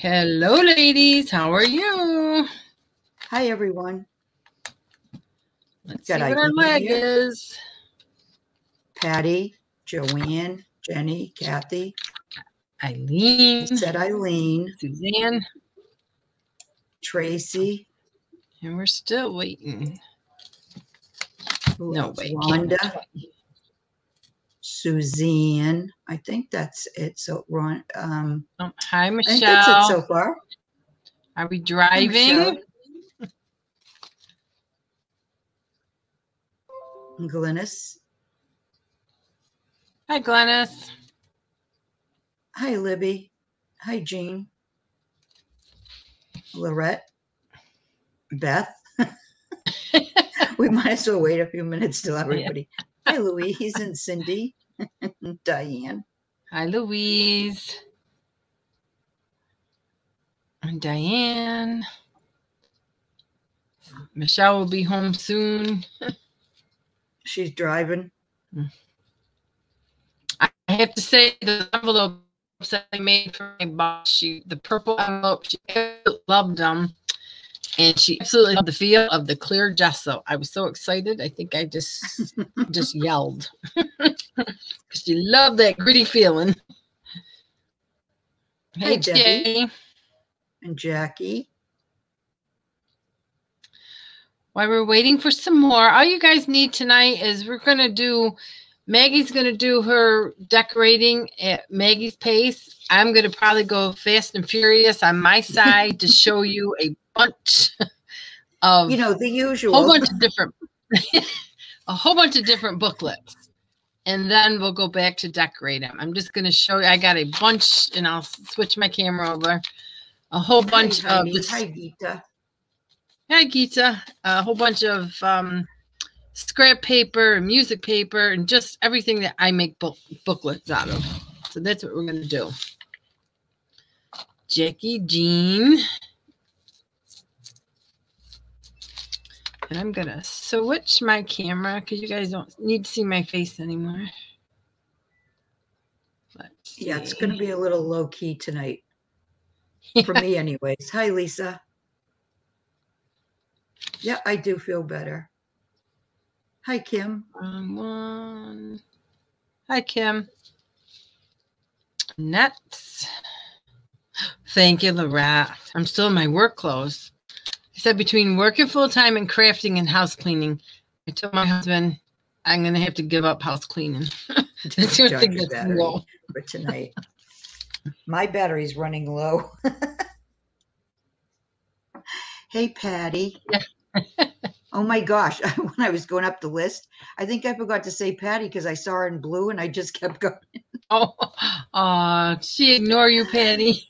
Hello, ladies. How are you? Hi, everyone. Let's Got see what our leg is. Patty, Joanne, Jenny, Kathy, Eileen, said Eileen, Suzanne, Tracy, and we're still waiting. No way. Rhonda, Suzanne. I think that's it. So, Ron, um, Oh, hi, I think that's it Michelle. so far. Are we driving? Michelle. Glynis. Hi, Glennis. Hi, Libby. Hi, Jean. Lorette. Beth. we might as well wait a few minutes till everybody. Hi, Louise and Cindy. Diane. Hi, Louise. And Diane. Michelle will be home soon. She's driving. I have to say the envelopes that I made for my boss, she the purple envelope, she loved them. And she absolutely loved the feel of the clear gesso. I was so excited. I think I just just yelled. She loved that gritty feeling. Hi, Hey Debbie. Jay. And Jackie. While we're waiting for some more, all you guys need tonight is we're gonna do Maggie's gonna do her decorating at Maggie's pace. I'm gonna probably go fast and furious on my side to show you a bunch of You know, the a usual. whole bunch of different a whole bunch of different booklets. And then we'll go back to decorate them. I'm just gonna show you I got a bunch and I'll switch my camera over. A whole bunch Hi, of Heidi. this Hi, Gita. Hi, Gita. A whole bunch of um, scrap paper and music paper and just everything that I make book booklets out of. So that's what we're going to do. Jackie Jean. And I'm going to switch my camera because you guys don't need to see my face anymore. Let's Yeah, it's going to be a little low key tonight. For me, anyways. Hi, Lisa. Yeah, I do feel better. Hi, Kim. Um, one. Hi, Kim. Nets. Thank you, Lorette. I'm still in my work clothes. I said between working full time and crafting and house cleaning, I told my husband I'm going to have to give up house cleaning. That's the only thing your that's battery low. for tonight. My battery's running low. hey, Patty. oh my gosh. when I was going up the list, I think I forgot to say Patty because I saw her in blue and I just kept going. Oh, uh, she ignore you, Patty.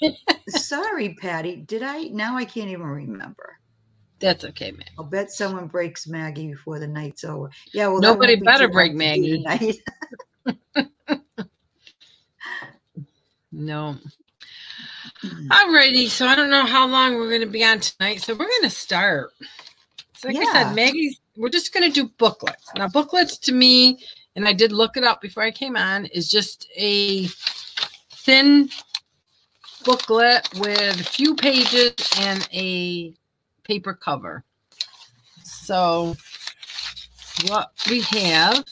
Sorry, Patty. Did I? Now I can't even remember. That's okay, man. I'll bet someone breaks Maggie before the night's over. Yeah, well, Nobody be better break Maggie. to do tonight. No. Alrighty, so I don't know how long we're going to be on tonight, so we're going to start. So, like I said, Maggie's, we're just going to do booklets. Now, booklets to me, and I did look it up before I came on, is just a thin booklet with a few pages and a paper cover. So, what we have,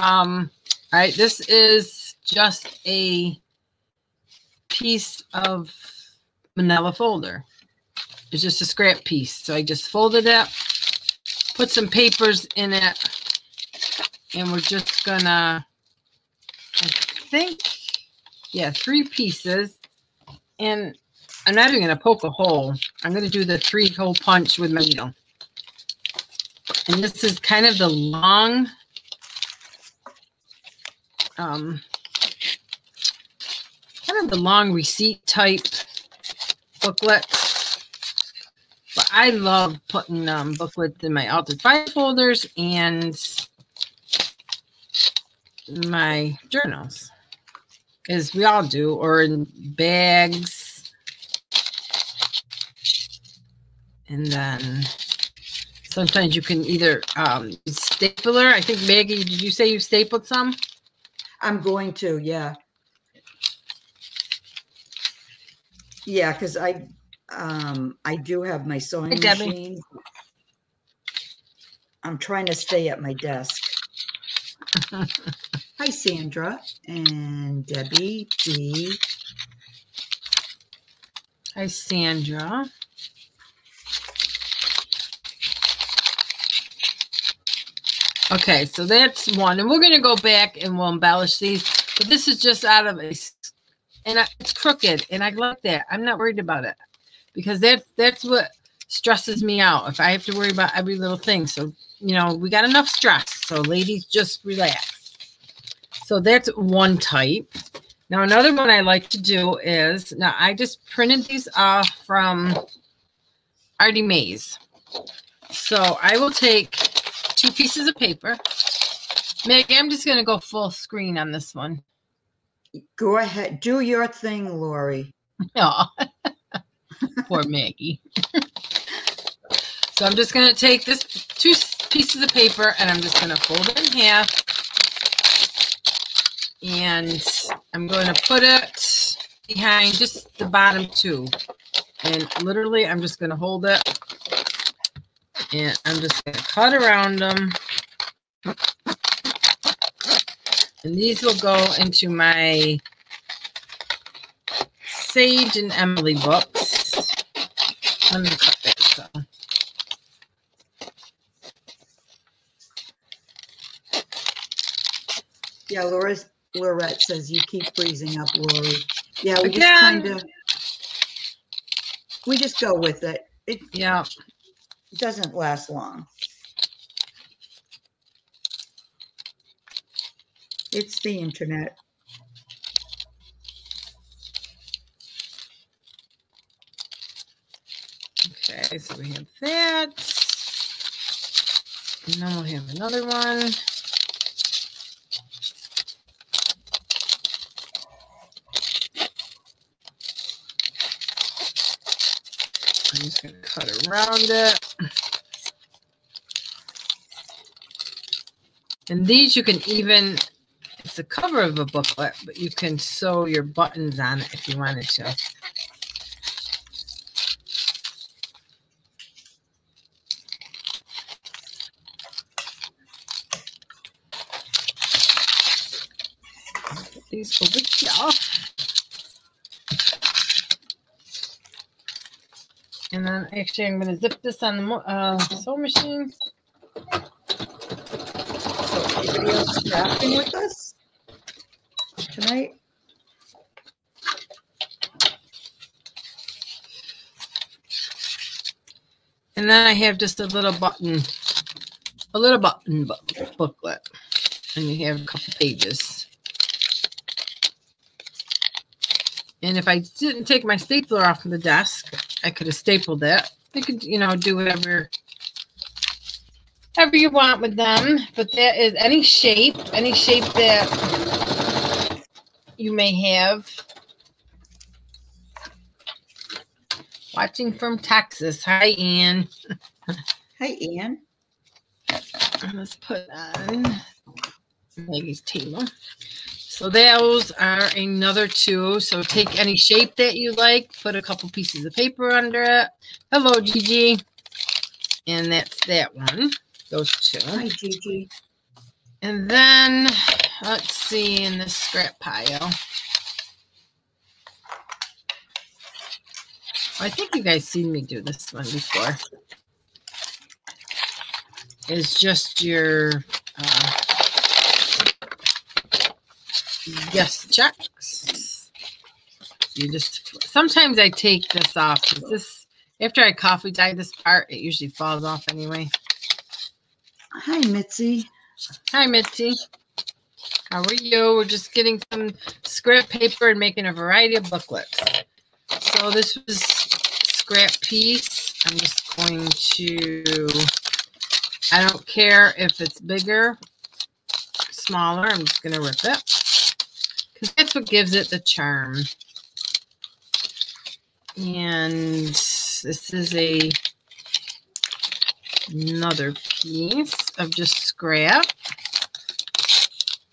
um, all right, this is just a piece of manila folder. It's just a scrap piece. So I just folded it, put some papers in it, and we're just gonna, I think, yeah, three pieces. And I'm not even gonna poke a hole. I'm gonna do the three hole punch with my needle. And this is kind of the long, um, kind of the long receipt type booklet. But I love putting um, booklets in my altered file folders and my journals, as we all do, or in bags. And then sometimes you can either um, stapler. I think Maggie, did you say you stapled some? I'm going to, yeah. Yeah, because I um I do have my sewing Hey, machine. I'm trying to stay at my desk. Hi, Sandra and Debbie B. Hi, Sandra. Okay, so that's one. And we're going to go back and we'll embellish these. But this is just out of a, and I, it's crooked. And I like that. I'm not worried about it because that's, that's what stresses me out. If I have to worry about every little thing. So, you know, we got enough stress. So ladies, just relax. So that's one type. Now, another one I like to do is, now I just printed these off from Artie Mays. So I will take two pieces of paper. Maggie, I'm just going to go full screen on this one. Go ahead, do your thing, Lori. Oh, poor Maggie. so I'm just going to take this two pieces of paper and I'm just going to fold it in half. And I'm going to put it behind just the bottom two. And literally, I'm just going to hold it. And I'm just going to cut around them. And these will go into my Sage and Emily books. Let me cut this. So. Yeah, Laura's Lorette says you keep freezing up, Lori. Yeah, we just kind of we just go with it. It Yeah. Doesn't last long. It's the internet. Okay, so we have that. And then we'll have another one. I'm just going to cut around it. And these you can even, it's the cover of a booklet, but you can sew your buttons on it if you wanted to. Put these over here. And then actually I'm going to zip this on the uh, sewing machine. So anybody else crafting with us tonight? And then I have just a little button, a little button book, booklet. And you have a couple pages. And if I didn't take my stapler off of the desk, I could have stapled it. You could, you know, do whatever, whatever you want with them. But that is any shape, any shape that you may have. Watching from Texas. Hi, Ann. Hi, Ann. Let's put on Maggie's table. So those are another two. So take any shape that you like, put a couple pieces of paper under it. Hello, Gigi. And that's that one. Those two. Hi, Gigi. And then let's see in the scrap pile. I think you guys seen me do this one before. It's just your uh, yes checks. You just sometimes I take this off this after I coffee dye this part, it usually falls off anyway. Hi, Mitzi. Hi, Mitzi. How are you? We're just getting some scrap paper and making a variety of booklets. So this was scrap piece. I'm just going to, I don't care if it's bigger, smaller. I'm just going to rip it because that's what gives it the charm. And this is a another piece of just scrap.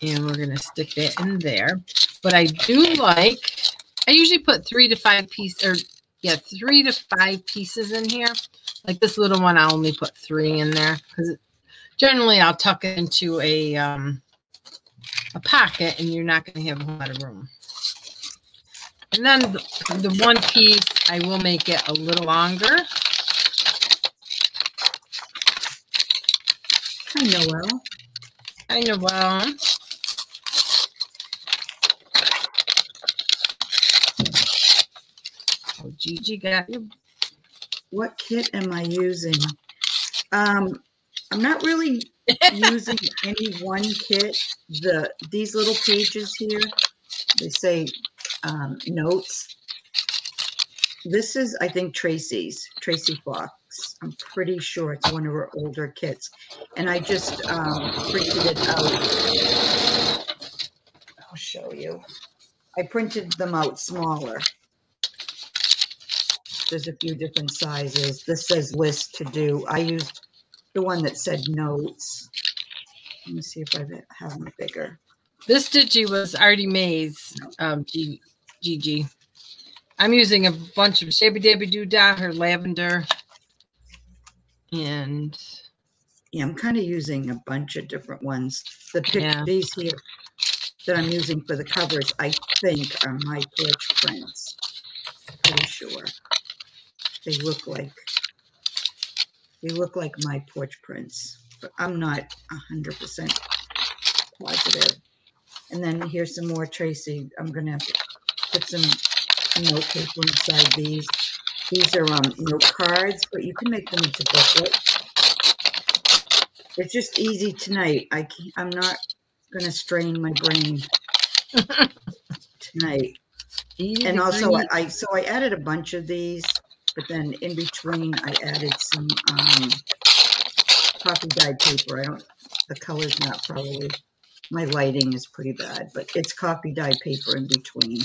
And we're going to stick that in there. But I do like I usually put three to five pieces, or yeah, three to five pieces in here. Like this little one, I only put three in there because generally I'll tuck it into a um, a pocket, and you're not going to have a lot of room. And then the, the one piece, I will make it a little longer. Hi, Noel. Hi, Noel. Oh, Gigi got you. What kit am I using? Um, I'm not really using any one kit. The these little pages here, they say um, notes. This is, I think, Tracy's, Tracy Fox. I'm pretty sure it's one of her older kits. And I just um, printed it out. I'll show you. I printed them out smaller. There's a few different sizes. This says list to do. I used the one that said notes. Let me see if I have them bigger. This Digi was Artie Mae's um, G- GG. I'm using a bunch of Shabby Dabby Doo Dah, her lavender. And Yeah, I'm kind of using a bunch of different ones. The pic, Yeah. these here that I'm using for the covers, I think are my porch prints. Pretty sure. They look like, they look like my porch prints, but I'm not a hundred percent positive. And then here's some more Tracy. I'm gonna put some note paper inside these. These are um note cards, but you can make them into booklets. It's just easy tonight. I can't, I'm not gonna strain my brain tonight. easy And also, I. I so I added a bunch of these, but then in between I added some um coffee dyed paper. I don't. The color's not probably. My lighting is pretty bad, but it's coffee dyed paper in between.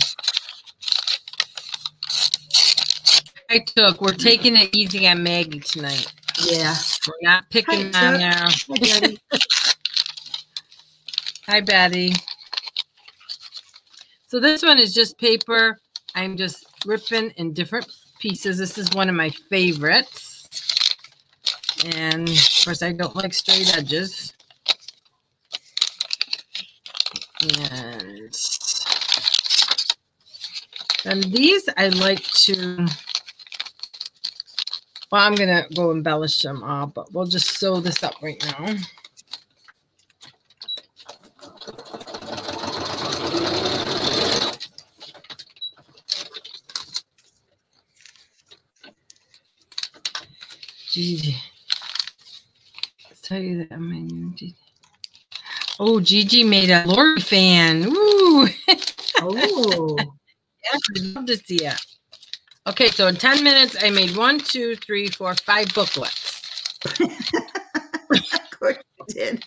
I took. We're taking it easy on Maggie tonight. Yeah. We're not picking Hi, on her. Hi, Daddy. Hi, Betty. So this one is just paper. I'm just ripping in different pieces. This is one of my favorites. And of course, I don't like straight edges. And these I like to, well, I'm going to go embellish them all, but we'll just sew this up right now. Gigi. Let's tell you that I'm Gigi. Oh, Gigi made a Lori fan. Ooh. Oh, Yes, I'd love to see it. Okay, so in 10 minutes, I made one, two, three, four, five booklets. of course you did.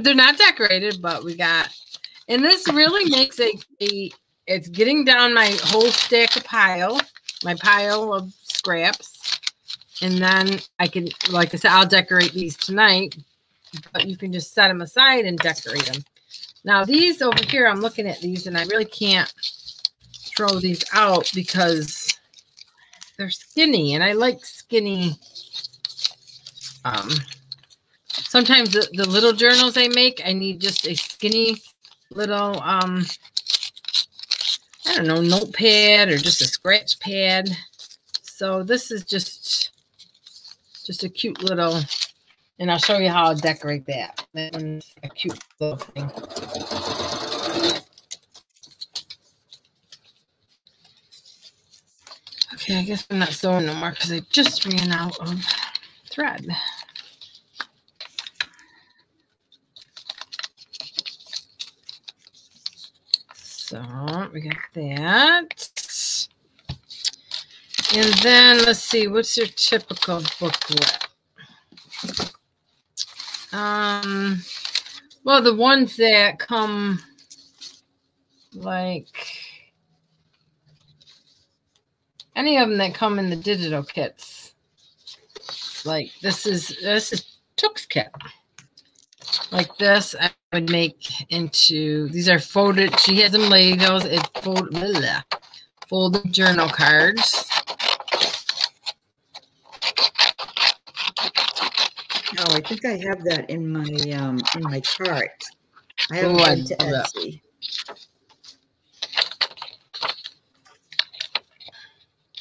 They're not decorated, but we got, and this really makes a, a, it's getting down my whole stack of pile, my pile of scraps. And then I can, like I said, I'll decorate these tonight, but you can just set them aside and decorate them. Now these over here, I'm looking at these and I really can't throw these out because they're skinny and I like skinny. Um, sometimes the, the little journals I make, I need just a skinny little, um, I don't know, notepad or just a scratch pad. So this is just, just a cute little, and I'll show you how I'll decorate that. A cute little thing. Okay, I guess I'm not sewing no more because I just ran out of thread. So we got that. And then let's see, what's your typical booklet? Um, well, the ones that come like any of them that come in the digital kits. Like this is this is Took's kit. like this, I would make into these are folded. She has them Legos. It's fold, blah, folded journal cards. Oh, I think I have that in my, um, in my cart. I haven't Ooh, to love that. Etsy.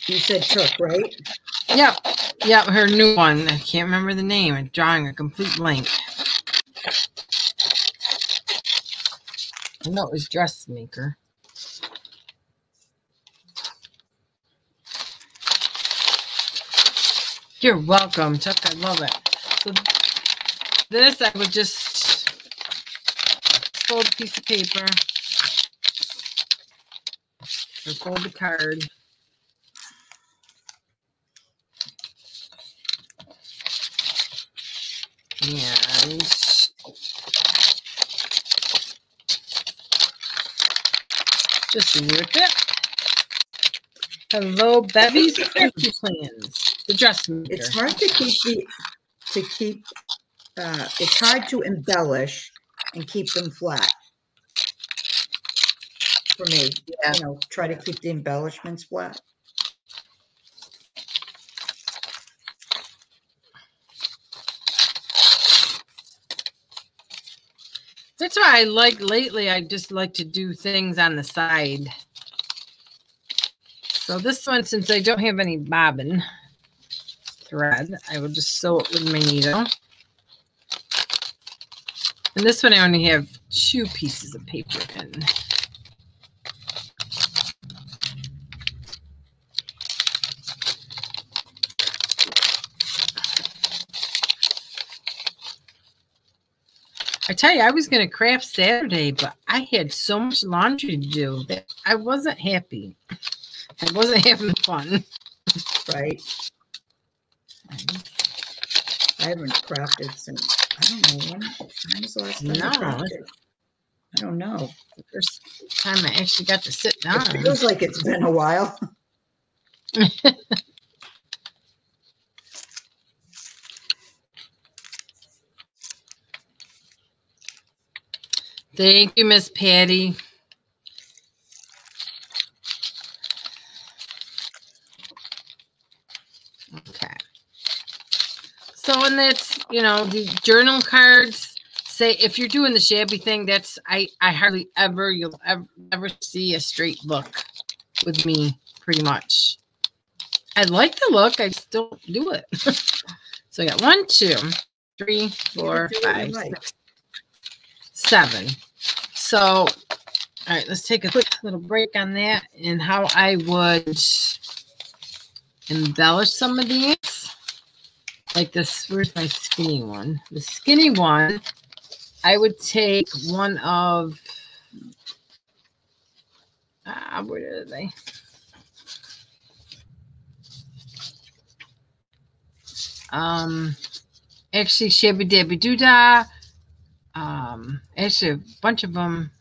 You said Took, right? Yep, yep. Her new one. I can't remember the name. I'm drawing a complete blank. I know it was dressmaker. You're welcome, Chuck. I love it. So this I would just fold a piece of paper or fold the card. And just rip it. Hello, Bevy's plans. The dressmaker. It's hard to keep the, to keep, uh, it's hard to embellish and keep them flat. For me, Yeah. you know, try to keep the embellishments flat. That's why I like lately. I just like to do things on the side. So this one, since I don't have any bobbin thread, I will just sew it with my needle. And this one, I only have two pieces of paper in. I tell you, I was going to craft Saturday, but I had so much laundry to do that I wasn't happy. I wasn't having fun. right? I haven't crafted since, I don't know, when, when was the last time I No. crafted? I don't know. The first time I actually got to sit down. It feels like it's been a while. Thank you, Miss Patty. Okay. So, and that's, you know, the journal cards say if you're doing the shabby thing, that's I I hardly ever you'll ever ever see a straight look with me pretty much. I like the look, I just don't do it. so I got one, two, three, four, do what you five, six, seven. So, all right, let's take a quick little break on that and how I would embellish some of these. Like this, where's my skinny one? The skinny one, I would take one of, ah, where are they? Um, actually, Shabby Dabby Doodah. Um, actually, a bunch of them.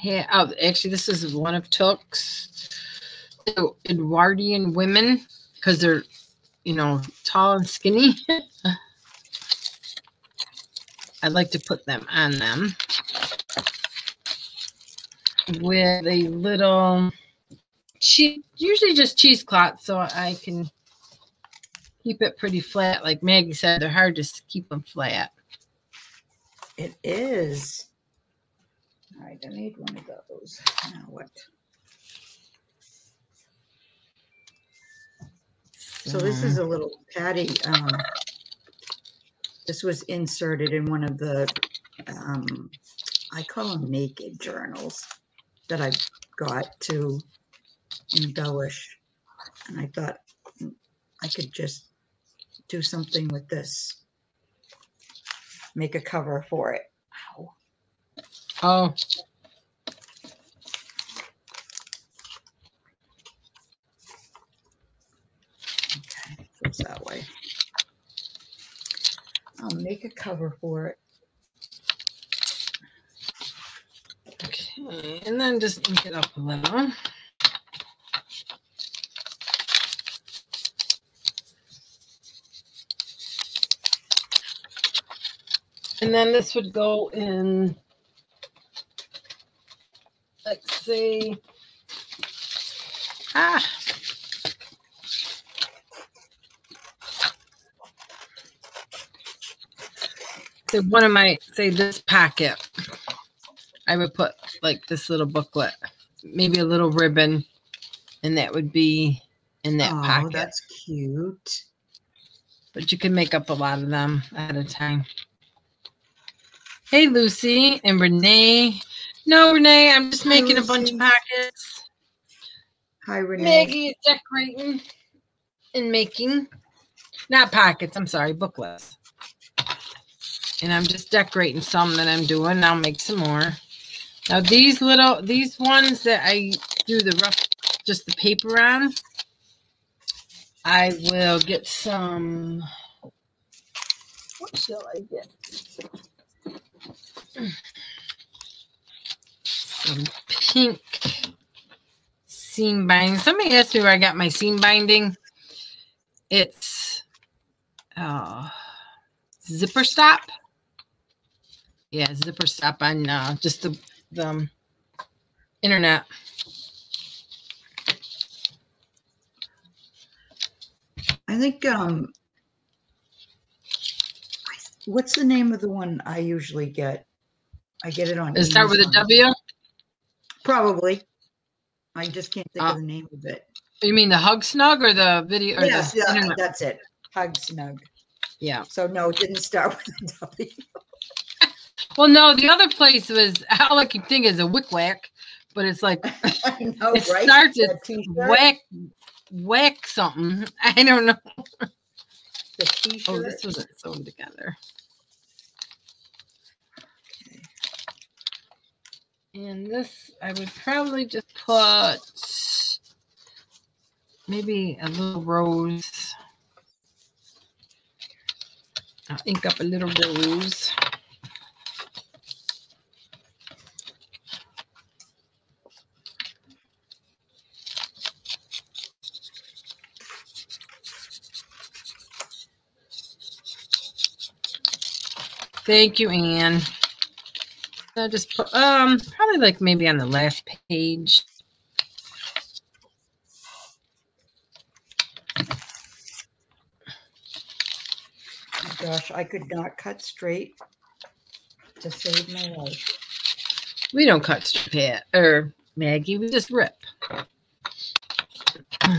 Had, oh, actually, this is one of Took's So, Edwardian women because they're, you know, tall and skinny. I like to put them on them with a little cheese, usually just cheesecloth, so I can keep it pretty flat. Like Maggie said, they're hard to keep them flat. It is. All right, I need one of those. Now what? So this is a little Patty, um, this was inserted in one of the, um, I call them naked journals that I got to embellish. And I thought mm, I could just do something with this. Make a cover for it. Ow. Oh, Okay, goes that way. I'll make a cover for it. okay. And then just ink it up a little. And then this would go in, let's see. Ah. So one of my, say this packet, I would put like this little booklet, maybe a little ribbon, and that would be in that oh, packet. that's cute. But you can make up a lot of them at a time. Hey, Lucy and Renee. No, Renee, I'm just Hi, making a bunch of packets. Hi, Renee. Maggie is decorating and making, not packets, I'm sorry, booklets. And I'm just decorating some that I'm doing. I'll make some more. Now these little, these ones that I do the rough, just the paper on, I will get some, what shall I get? Some pink seam binding. Somebody asked me where I got my seam binding. It's uh, zipper stop. Yeah, zipper stop on uh, just the, the um, internet. I think um what's the name of the one I usually get? I get it on it start with a W? Probably. I just can't think Uh, of the name of it. You mean the hug snug or the video or Yes, the yeah, internet? that's it. Hug snug. Yeah. So no, it didn't start with a W. Well, no, the other place was all I keep thinking is a wick whack, but it's like I know, it right? starts t-shirt, whack whack something. I don't know. the t-shirt. Oh, this wasn't sewn together. And this, I would probably just put maybe a little rose. I'll ink up a little rose. Thank you, Anne. I just put um probably like maybe on the last page. Gosh, I could not cut straight to save my life. We don't cut straight or Maggie, we just rip.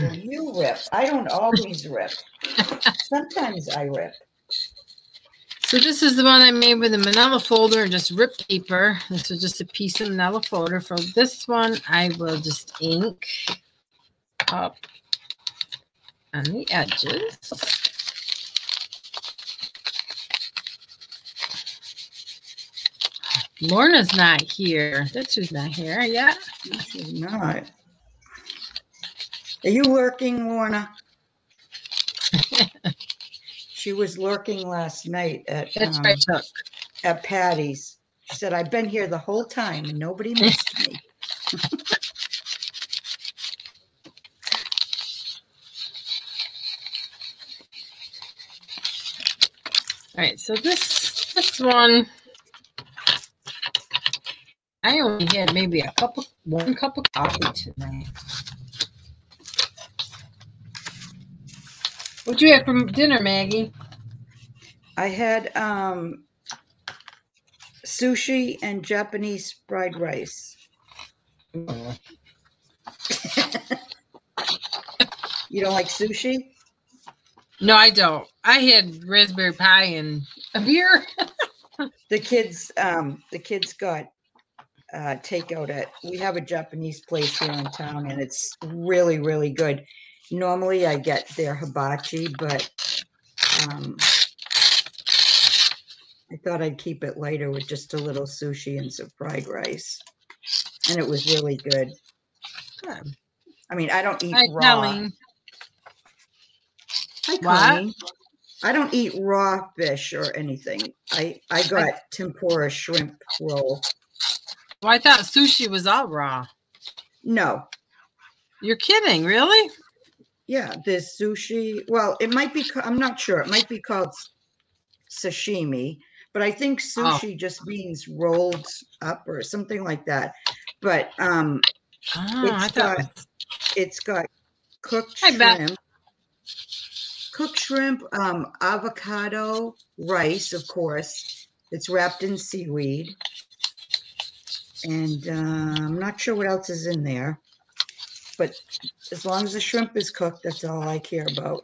You rip. I don't always rip. Sometimes I rip. So this is the one I made with a manila folder and just rip paper. This was just a piece of manila folder. For this one, I will just ink up on the edges. Lorna's not here. That's who's not here yet. She's not. Are you working, Lorna? she was lurking last night at That's um, right, at Patty's. She said, "I've been here the whole time and nobody missed me." All right, so this this one, I only had maybe a cup of one cup of coffee tonight. What'd you have for dinner, Maggie? I had um, sushi and Japanese fried rice. You don't like sushi? No, I don't. I had raspberry pie and a beer. The kids, um, the kids got uh, takeout at. We have a Japanese place here in town, and it's really, really good. Normally, I get their hibachi, but um, I thought I'd keep it lighter with just a little sushi and some fried rice, and it was really good. Good. I mean, I don't eat Hi, raw. Colleen. Hi, What? I don't eat raw fish or anything. I I got tempura shrimp roll. Well, I thought sushi was all raw. No, You're kidding, really? Yeah, there's sushi. Well, it might be. I'm not sure. It might be called sashimi, but I think Oh. sushi just means rolled up or something like that. But um, Oh, I It's thought. got- it's got cooked shrimp, cooked shrimp, um, avocado, rice, of course. It's wrapped in seaweed, and uh, I'm not sure what else is in there. But as long as the shrimp is cooked, that's all I care about.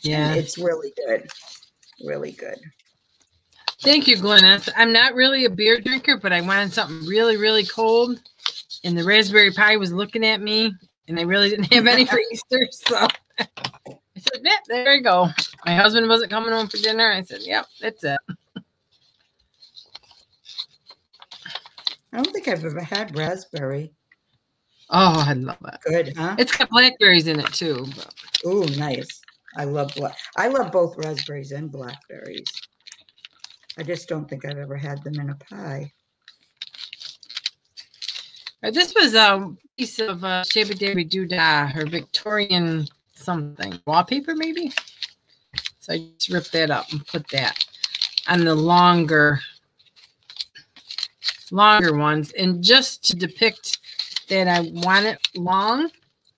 yeah. And it's really good, really good. Thank you, Glennis. I'm not really a beer drinker, but I wanted something really, really cold. And the raspberry pie was looking at me, and I really didn't have any for Easter. So I said, yeah, there you go. My husband wasn't coming home for dinner. I said, yep, that's it. I don't think I've ever had raspberry. Oh, I love it. Good, huh? It's got blackberries in it too. Ooh, nice. I love black. I love both raspberries and blackberries. I just don't think I've ever had them in a pie. Uh, this was a piece of uh, Shabba Doodah, her Victorian something wallpaper, maybe. So I just ripped that up and put that on the longer, longer ones. And just to depict that I want it long,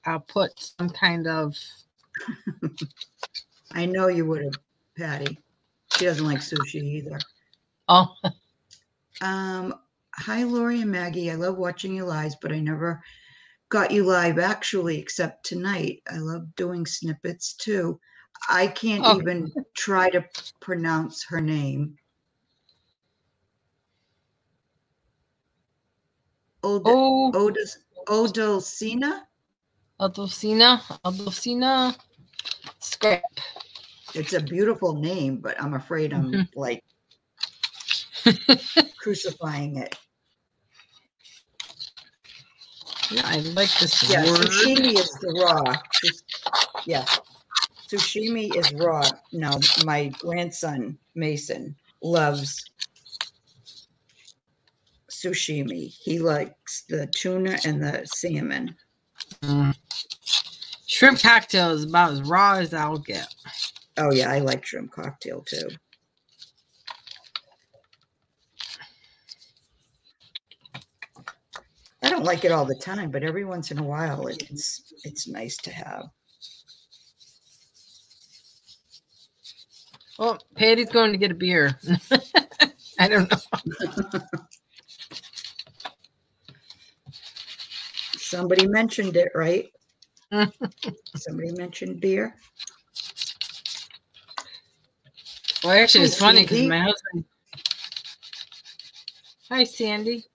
I'll put some kind of. I know you would have, Patty. She doesn't like sushi either. Oh, Um, hi, Lori and Maggie. I love watching you live, but I never got you live actually, except tonight. I love doing snippets too. I can't Oh. even try to pronounce her name. Od- oh, Odos- Odolcina? Adolfina, Adolfina, scrap. It's a beautiful name, but I'm afraid I'm Mhm. like crucifying it. Yeah, I like this Yeah, word. sashimi is the raw. Yeah, sashimi is raw. No, my grandson Mason loves sushimi. He likes the tuna and the salmon. Mm. Shrimp cocktail is about as raw as I'll get. Oh yeah, I like shrimp cocktail too. I don't like it all the time, but every once in a while, it's it's nice to have. Well, Patty's going to get a beer. I don't know. Somebody mentioned it, right? Somebody mentioned beer. Well, actually, it's funny because my husband. Hi, Sandy.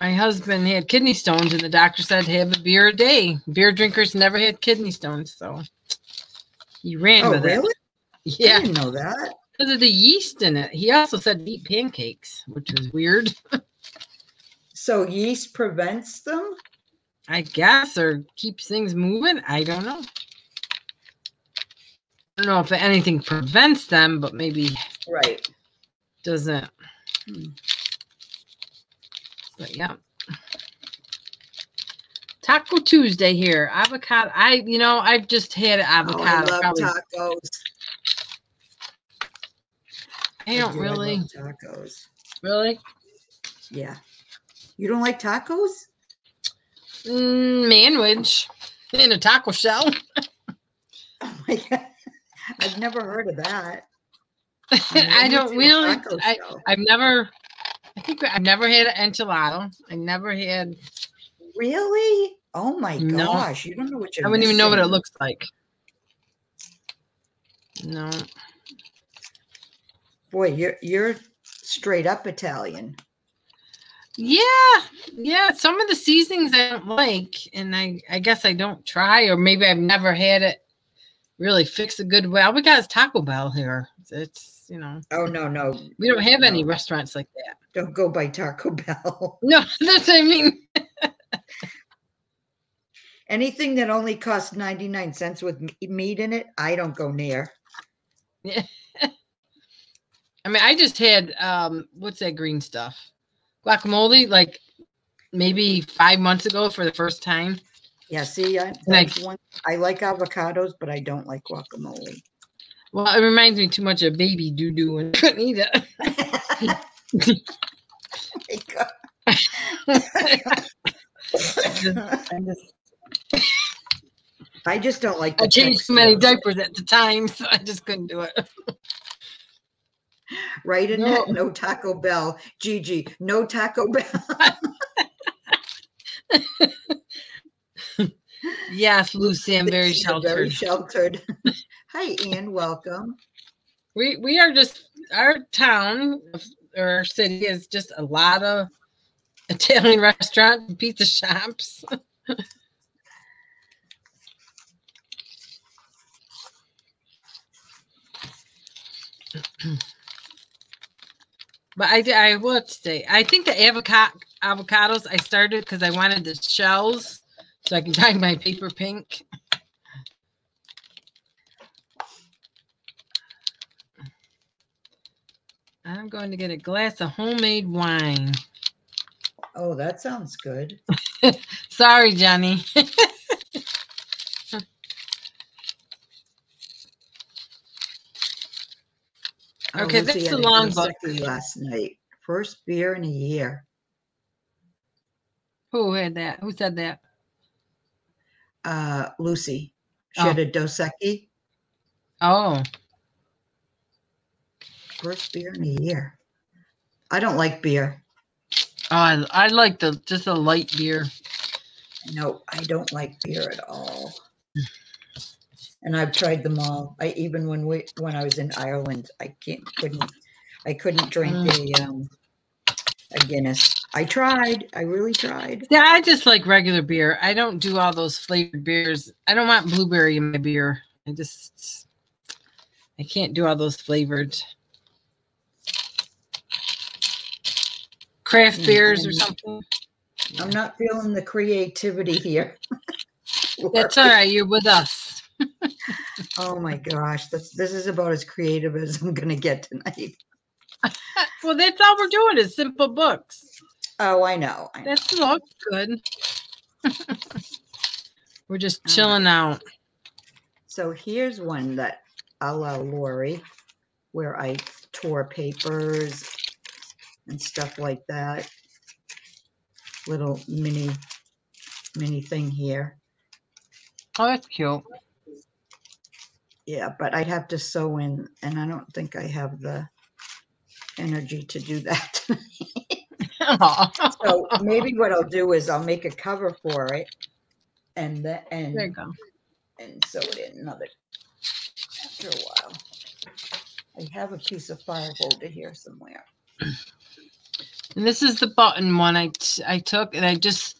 My husband had kidney stones, and the doctor said have a beer a day. Beer drinkers never had kidney stones, so he ran Oh, with really? it. I Yeah, didn't know that. because of the yeast in it. He also said eat pancakes, which is weird, So yeast prevents them? I guess, or keeps things moving. I don't know. I don't know if anything prevents them, but maybe Right. doesn't. Hmm. But yeah. Taco Tuesday here. Avocado. I, you know, I've just had Oh, I avocado. love tacos. I don't do, really, love tacos. really. Yeah. You don't like tacos? Mm, manwich in a taco shell. Oh my god. I've never heard of that. I don't really. I, I've never. I think I've never had an enchilada. I never had. Really? Oh my No. gosh. You don't know what you're I wouldn't even know what it looks like. No. Boy, you're you're straight up Italian. Yeah, yeah. Some of the seasonings I don't like, and I I guess I don't try, or maybe I've never had it really fix a good way. All we got is Taco Bell here. It's you know Oh no, no. we don't have any restaurants like that. Don't go by Taco Bell. No, that's what I mean. Anything that only costs 99 cents with meat in it, I don't go near. Yeah. I mean, I just had um, what's that green stuff? Guacamole, like maybe five months ago for the first time. Yeah, see, I, Like- one. I like avocados, but I don't like guacamole. Well, it reminds me too much of baby doo doo and couldn't eat it. I just, don't like. I changed too many diapers at the time, so I just couldn't do it. Right in No. that, no Taco Bell. Gigi, no Taco Bell. Yes, Lucy, I'm very She's a Very sheltered. sheltered. Hi, Ian. Welcome. We we are just our town or city is just a lot of Italian restaurants, and pizza shops. But I did. I will say. I think the avocado avocados I started because I wanted the shells so I can dye my paper pink. I'm going to get a glass of homemade wine. Oh, that sounds good. Sorry, Johnny. Oh, Okay, Lucy that's had a long book. Last night. First beer in a year. Who had that? Who said that? Uh, Lucy. She Oh. had a Dos Equis. Oh, First beer in a year. I don't like beer. oh I, I like the just a light beer. No, I don't like beer at all. And I've tried them all. I even when we when I was in Ireland, I can't couldn't I couldn't drink a um a Guinness. I tried. I really tried. Yeah, I just like regular beer. I don't do all those flavored beers. I don't want blueberry in my beer. I just I can't do all those flavored craft Mm, beers or something. I'm not feeling the creativity here. That's all right. You're with us. Oh my gosh, this this is about as creative as I'm gonna get tonight. Well, that's all we're doing is simple books. Oh, I know. I know. That's looks good. we're just All right. chilling out. So here's one that a la Lori, where I tore papers and stuff like that. Little mini mini thing here. Oh, that's cute. Yeah, but I'd have to sew in, and I don't think I have the energy to do that. So maybe what I'll do is I'll make a cover for it, and the, and there you go. and sew it in another after a while. I have a piece of file folder here somewhere. And this is the button one I, I took and I just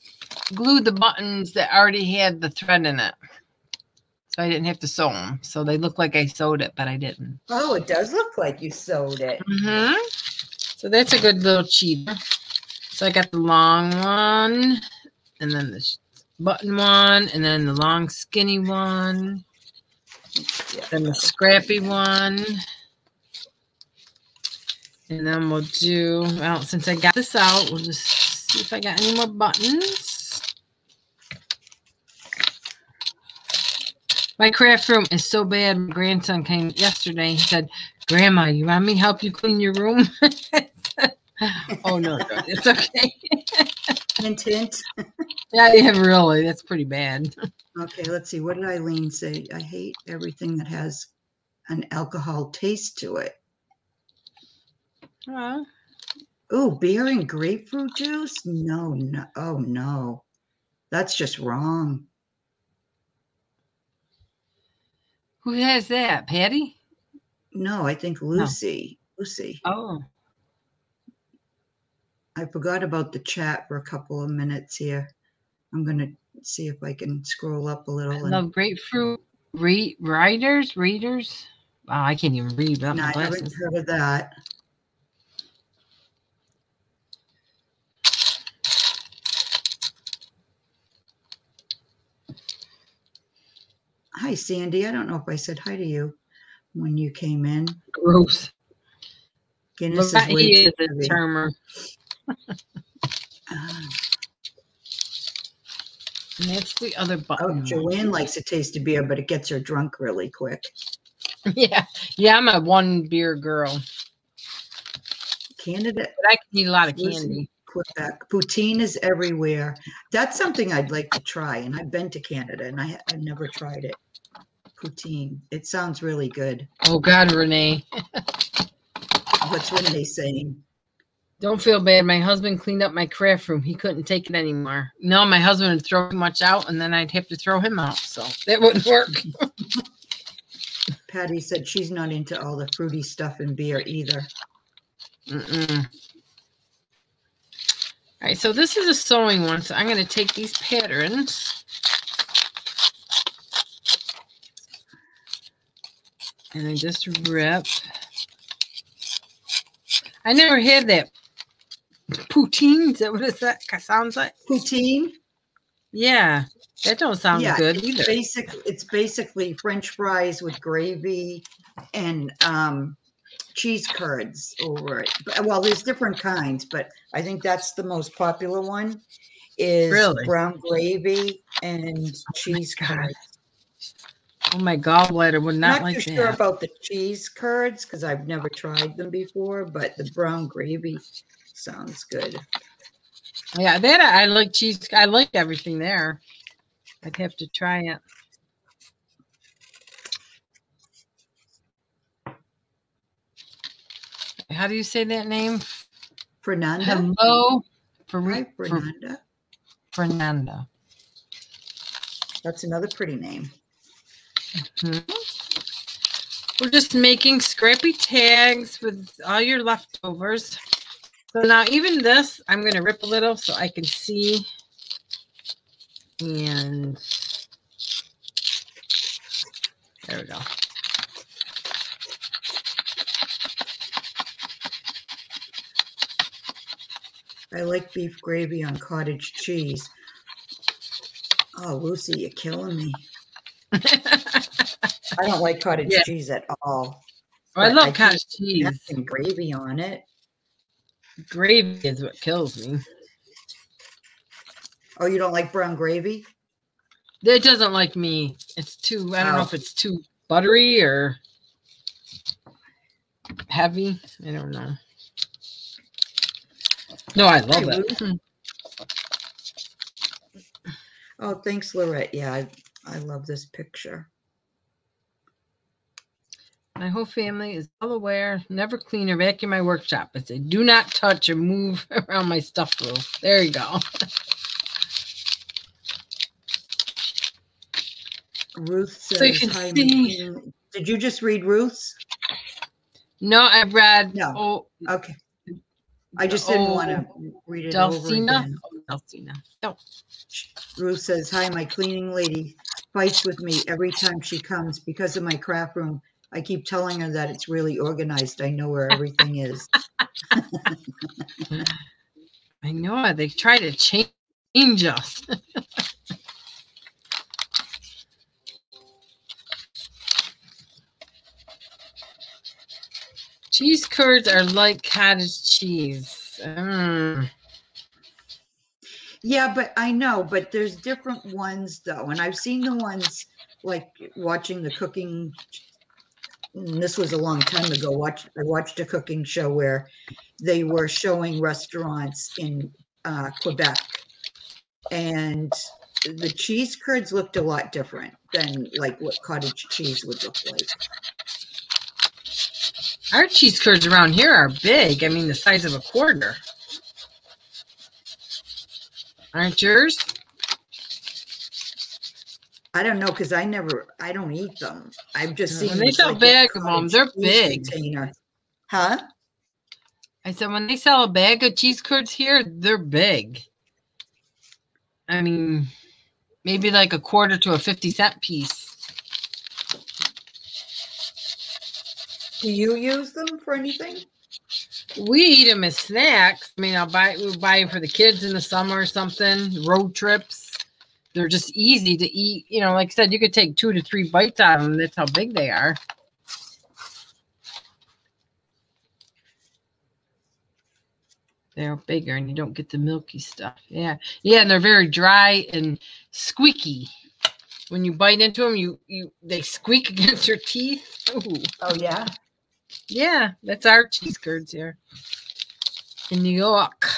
glued the buttons that already had the thread in it. So I didn't have to sew them. So they look like I sewed it, but I didn't. Oh, it does look like you sewed it. hmm So that's a good little cheater. So I got the long one and then the button one and then the long skinny one. Yeah. Then the scrappy one. And then we'll do, well, since I got this out, we'll just see if I got any more buttons. My craft room is so bad. My grandson came yesterday. He said, Grandma, you want me to help you clean your room? oh, no, no, it's okay. Hint, hint. yeah, yeah, really. That's pretty bad. Okay, let's see. What did Eileen say? I hate everything that has an alcohol taste to it. Well, Oh, beer and grapefruit juice? No, no. Oh, no. That's just wrong. Who has that? Patty? No, I think Lucy. Lucy. Oh. I forgot about the chat for a couple of minutes here. I'm going to see if I can scroll up a little. I and- love grapefruit re- riders, readers. Wow, I can't even read No, I haven't heard of that. Hi, Sandy. I don't know if I said hi to you when you came in. Gross. Guinness is But way he too is a heavy. termer. Ah. And that's the other Oh. Joanne likes a taste of beer, but it gets her drunk really quick. yeah, yeah. I'm a one beer girl, Canada, but I can eat a lot of Listen. candy. Quebec, poutine is everywhere. That's something I'd like to try. And I've been to Canada and I, I've never tried it. Poutine. It sounds really good. Oh God, Renee, What's Renee saying? don't feel bad. My husband cleaned up my craft room. He couldn't take it anymore. No, my husband would throw too much out, and then I'd have to throw him out. So that wouldn't work. Patty said she's not into all the fruity stuff and beer either. Mm-mm. All right, so this is a sewing one. So I'm going to take these patterns. And I just rip. I never had that poutine. Is that what is that sounds like? Poutine? Yeah, that don't sound Yeah, good it's either. Basic, it's basically French fries with gravy and um, cheese curds over it. Well, there's different kinds, but I think that's the most popular one. Is Really? brown gravy and cheese God, curds. Oh my gallbladder would not, like that? Not, like too sure about the cheese curds because I've never tried them before, but the brown gravy sounds good. Yeah, that I like cheese. I like everything there. I'd have to try it. How do you say that name? Fernanda, Hello, right? Fer- Fernanda. Fernanda. That's another pretty name. Mhm. We're just making scrappy tags with all your leftovers. So now even this, I'm going to rip a little so I can see. And there we go. I like beef gravy on cottage cheese. Oh, Lucy, you're killing me. I don't like cottage Yeah. cheese at all. Oh, I love do cottage cheese. some gravy on it. Gravy is what kills me. Oh, you don't like brown gravy? It doesn't like me. It's too, I don't know Oh. if it's too buttery or heavy. I don't know. No, I love Hey, it. Hmm. Oh, thanks, Lorette. Yeah, I, I love this picture. My whole family is all aware. Never clean or vacuum my workshop. I say, do not touch or move around my stuff room. There you go. Ruth says, So you can "Hi, see- Did you just read Ruth's? No, I've read. No. Oh, Okay. I just didn't want to read it over again. Oh, Dulcina. No. Ruth says, Hi, my cleaning lady fights with me every time she comes because of my craft room. I keep telling her that it's really organized. I know where everything is. I know. They try to change us. cheese curds are like cottage cheese. Mm. Yeah, but I know, but there's different ones though. And I've seen the ones like watching the cooking. and this was a long time ago. Watch, I watched a cooking show where they were showing restaurants in uh, Quebec, and the cheese curds looked a lot different than like what cottage cheese would look like. Our cheese curds around here are big. I mean, the size of a quarter. Aren't yours? I don't know because I never, I don't eat them. I've just mm, seen when they sell like, a bags of 'em, cottage they're big. Container. Huh? I said when they sell a bag of cheese curds here, they're big. I mean, maybe like a quarter to a 50 cent piece. Do you use them for anything? We eat them as snacks. I mean, I'll buy we buy them for the kids in the summer or something, road trips. They're just easy to eat. You know, like I said, you could take two to three bites out of them. That's how big they are. They're bigger and you don't get the milky stuff. Yeah. Yeah. And they're very dry and squeaky. when you bite into them, you you they squeak against your teeth. Ooh. Oh, yeah? Yeah, that's our cheese curds here in New York.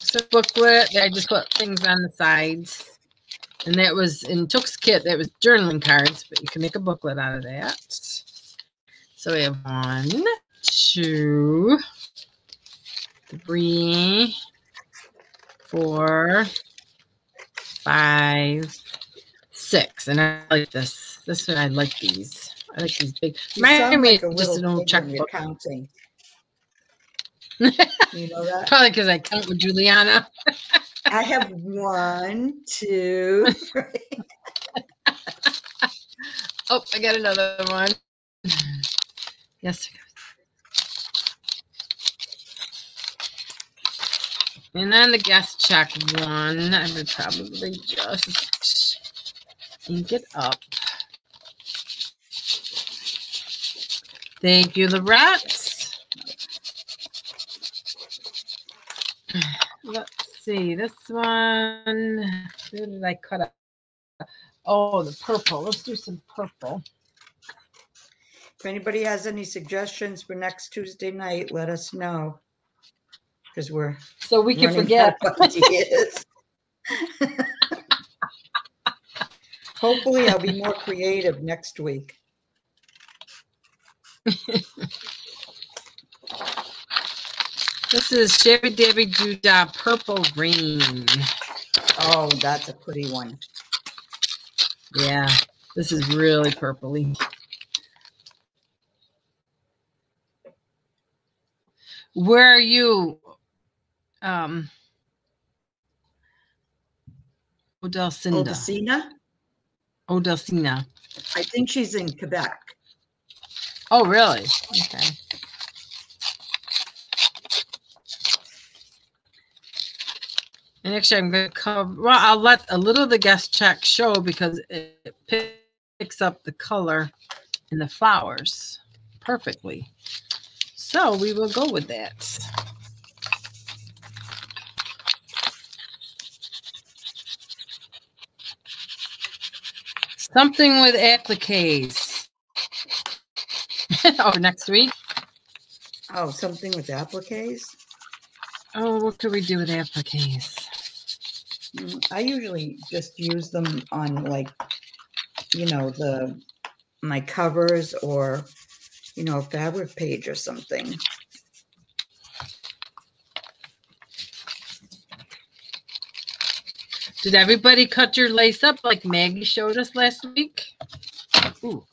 So booklet, I just put things on the sides. And that was in Took's kit, that was journaling cards, but you can make a booklet out of that. So we have one, two, three, four, five, six. And I like this. This one, I like these. I like these big. Remind me like just an old checkbook. counting. You know that? Probably because I count with Juliana. I have one, two, three. Oh, I got another one. Yes. And then the guest check one. I would probably just ink it up. Thank you, Lorette. Let's see, this one. Where did I cut up? Oh, the purple. Let's do some purple. If anybody has any suggestions for next Tuesday night, let us know. Because we're So we can forget. out of ideas. Hopefully, I'll be more creative next week. This is Shabby Dabby Doodah Purple Green. Oh, that's a pretty one. Yeah, this is really purpley. Where are you? Um, Odelcinda. Odessina? Oh, Odelcina. I think she's in Quebec. Oh, really? Okay. And actually, I'm going to cover. Well, I'll let a little of the guest check show because it picks up the color in the flowers perfectly. So we will go with that. Something with appliques. oh, next week. Oh, something with appliques? Oh, what could we do with appliques? Mm, I usually just use them on like, you know, the, my covers or, you know, a fabric page or something. Did everybody cut your lace up like Maggie showed us last week? Ooh.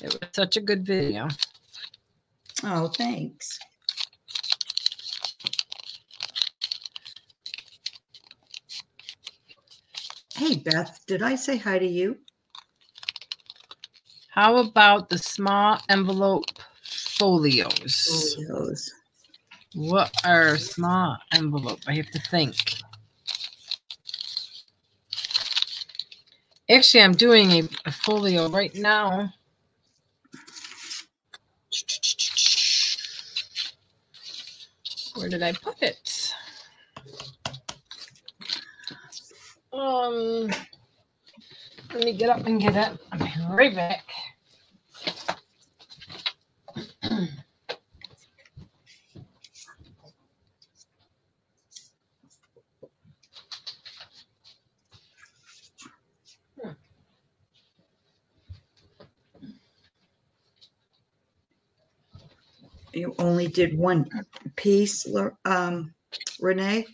It was such a good video. Oh, thanks. Hey, Beth, did I say hi to you? How about the small envelope folios? Those. What are small envelope? I have to think. Actually, I'm doing a, a folio right now. Where did I put it? Um, let me get up and get it. I'll be right back. Only did one piece, um, Renee?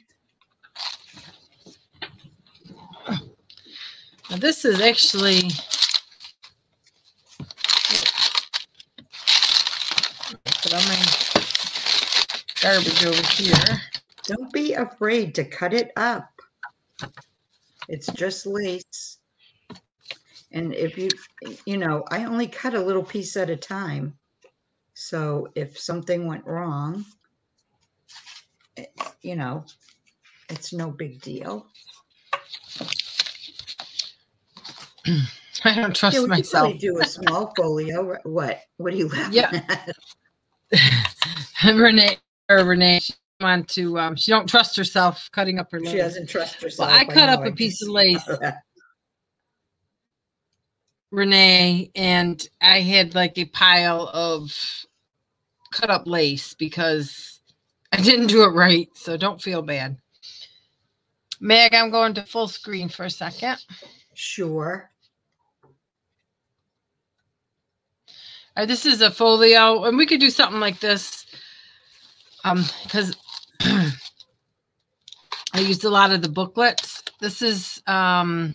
Now this is actually. Put my garbage over here. Don't be afraid to cut it up. It's just lace. And if you, you know, I only cut a little piece at a time. So if something went wrong, eh, you know, it's no big deal. I don't trust Yeah, myself. really do a small folio. What? What are you laughing Yeah. at? Renee or Renee she want to um she don't trust herself cutting up her She lace. doesn't trust herself. Well, I cut know, up a I piece of lace, Renee, and I had like a pile of cut up lace because I didn't do it right. So don't feel bad. Meg, I'm going to full screen for a second. Sure. Right, this is a folio, and we could do something like this. Um, because I used a lot of the booklets. This is um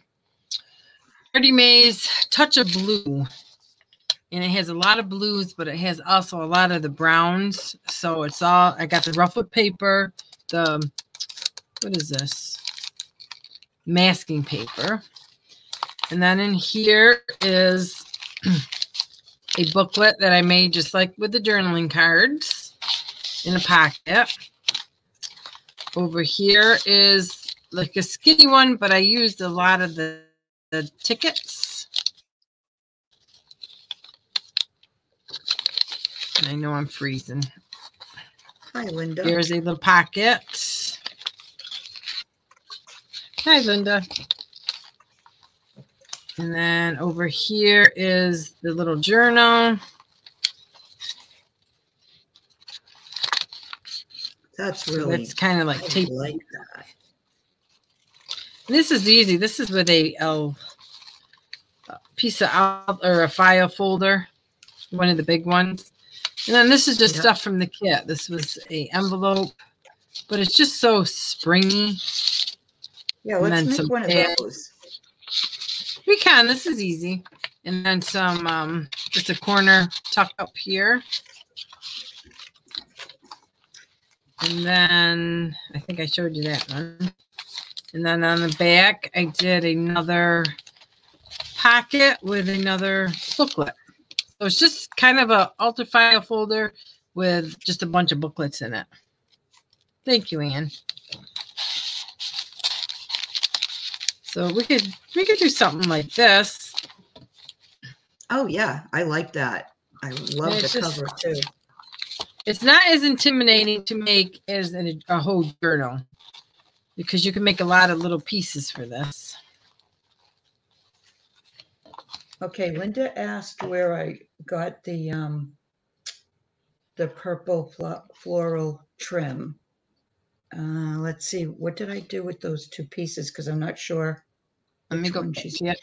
Pretty May's Touch of Blue. And it has a lot of blues, but it has also a lot of the browns. So it's all I got the ruffled paper, the what is this? Masking paper. And then in here is a booklet that I made just like with the journaling cards in a pocket. Over here is like a skinny one, but I used a lot of the, the tickets. And I know I'm freezing. Hi, Linda. Here's a little pocket. Hi, Linda. And then over here is the little journal. That's really, That's kind of like tape. like that. This is easy. This is with a, a piece of out or a file folder, one of the big ones. And then this is just Yeah. stuff from the kit. This was a envelope, but it's just so springy. Yeah, let's make one of those. We can. This is easy. And then some, um, just a corner tuck up here. And then I think I showed you that one. And then on the back, I did another pocket with another booklet. So it's just kind of a alter file folder with just a bunch of booklets in it. Thank you, Anne. So we could we could do something like this. Oh, yeah, I like that. I love it's the just- cover too. It's not as intimidating to make as an, a whole journal because you can make a lot of little pieces for this. Okay, Linda asked where I got the, um, the purple flo- floral trim. Uh, let's see, what did I do with those two pieces? Because I'm not sure. Let me go. she's- Yeah,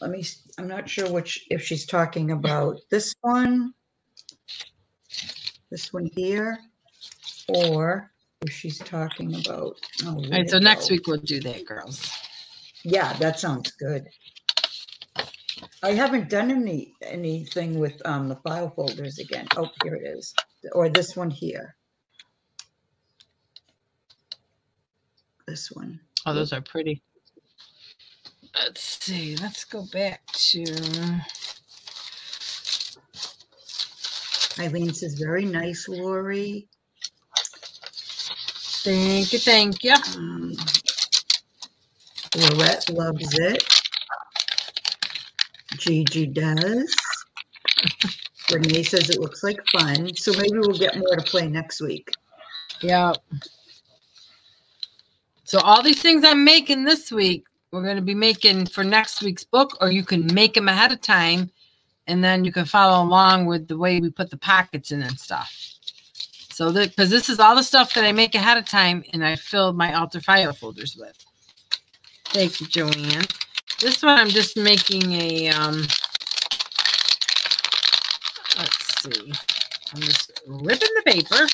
Let me, I'm not sure which, if she's talking about this one, this one here, or if she's talking about. oh, all where'd So next week we'll do that, girls. Yeah, that sounds good. I haven't done any, anything with, um, the file folders again. Oh, here it is. Or this one here. This one. Oh, those are pretty. Let's see. Let's go back to. Eileen says, very nice, Lori. Thank you. Thank you. Um, Lorette loves it. Gigi does. Renee says it looks like fun. So maybe we'll get more to play next week. Yeah. So all these things I'm making this week, we're going to be making for next week's book, or you can make them ahead of time, and then you can follow along with the way we put the pockets in and stuff. So that because this is all the stuff that I make ahead of time, and I filled my alter file folders with. Thank you, Joanne. This one I'm just making a um. Let's see. I'm just ripping the paper.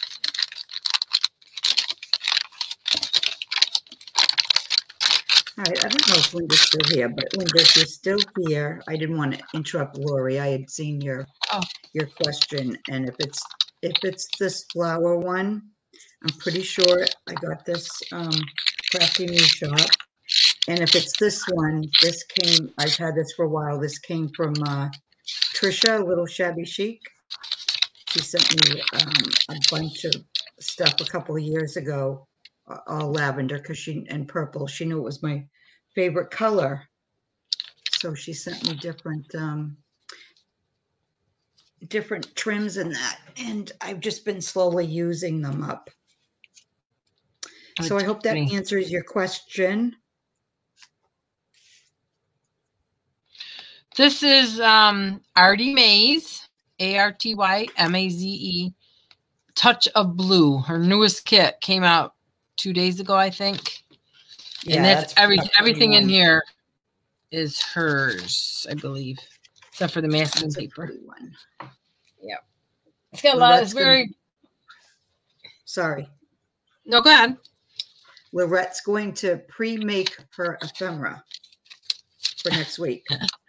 All right, I don't know if Linda's still here, but Linda, if you're still here, I didn't want to interrupt Lori. I had seen your, Oh. your question, and if it's, if it's this flower one, I'm pretty sure I got this, um, Crafty New Shop. And if it's this one, this came, I've had this for a while, this came from, uh, Trisha, a Little Shabby Chic. She sent me, um, a bunch of stuff a couple of years ago, all lavender, because she, and purple, she knew it was my favorite color. So she sent me different, um, different trims and that, and I've just been slowly using them up. So I hope that answers your question. This is um Arty Maze, A R T Y M A Z E, Touch of Blue. Her newest kit came out two days ago, I think. Yeah, and that's, every everything in here is hers, I believe, except for the masking That's paper. one. It's got a lot. that's It's gonna- very Sorry. no. Go ahead. Lorette's going to pre-make her ephemera for next week.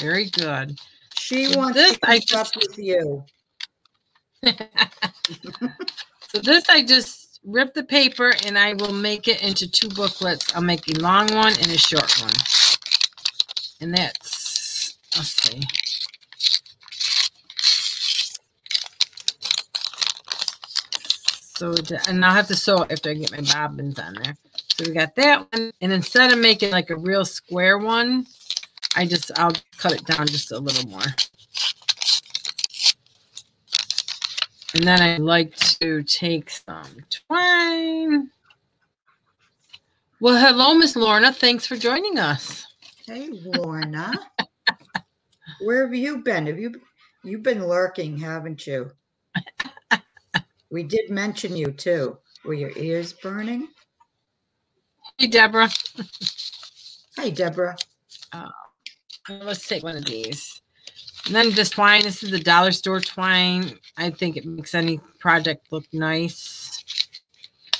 Very good. She So wants this to I just- with you. So this I just rip the paper and I will make it into two booklets. I'll make a long one and a short one. And that's let's see. So and I'll have to sew it after I get my bobbins on there. So we got that one. And instead of making like a real square one, I just I'll cut it down just a little more. And then I like to take some twine. Well, hello, Miss Lorna. Thanks for joining us. Hey, Lorna. Where have you been? Have you you've been lurking, haven't you? We did mention you too. Were your ears burning? Hey, Deborah. Hey, Deborah. Oh. Let's take one of these. And then this twine. This is the dollar store twine. I think it makes any project look nice.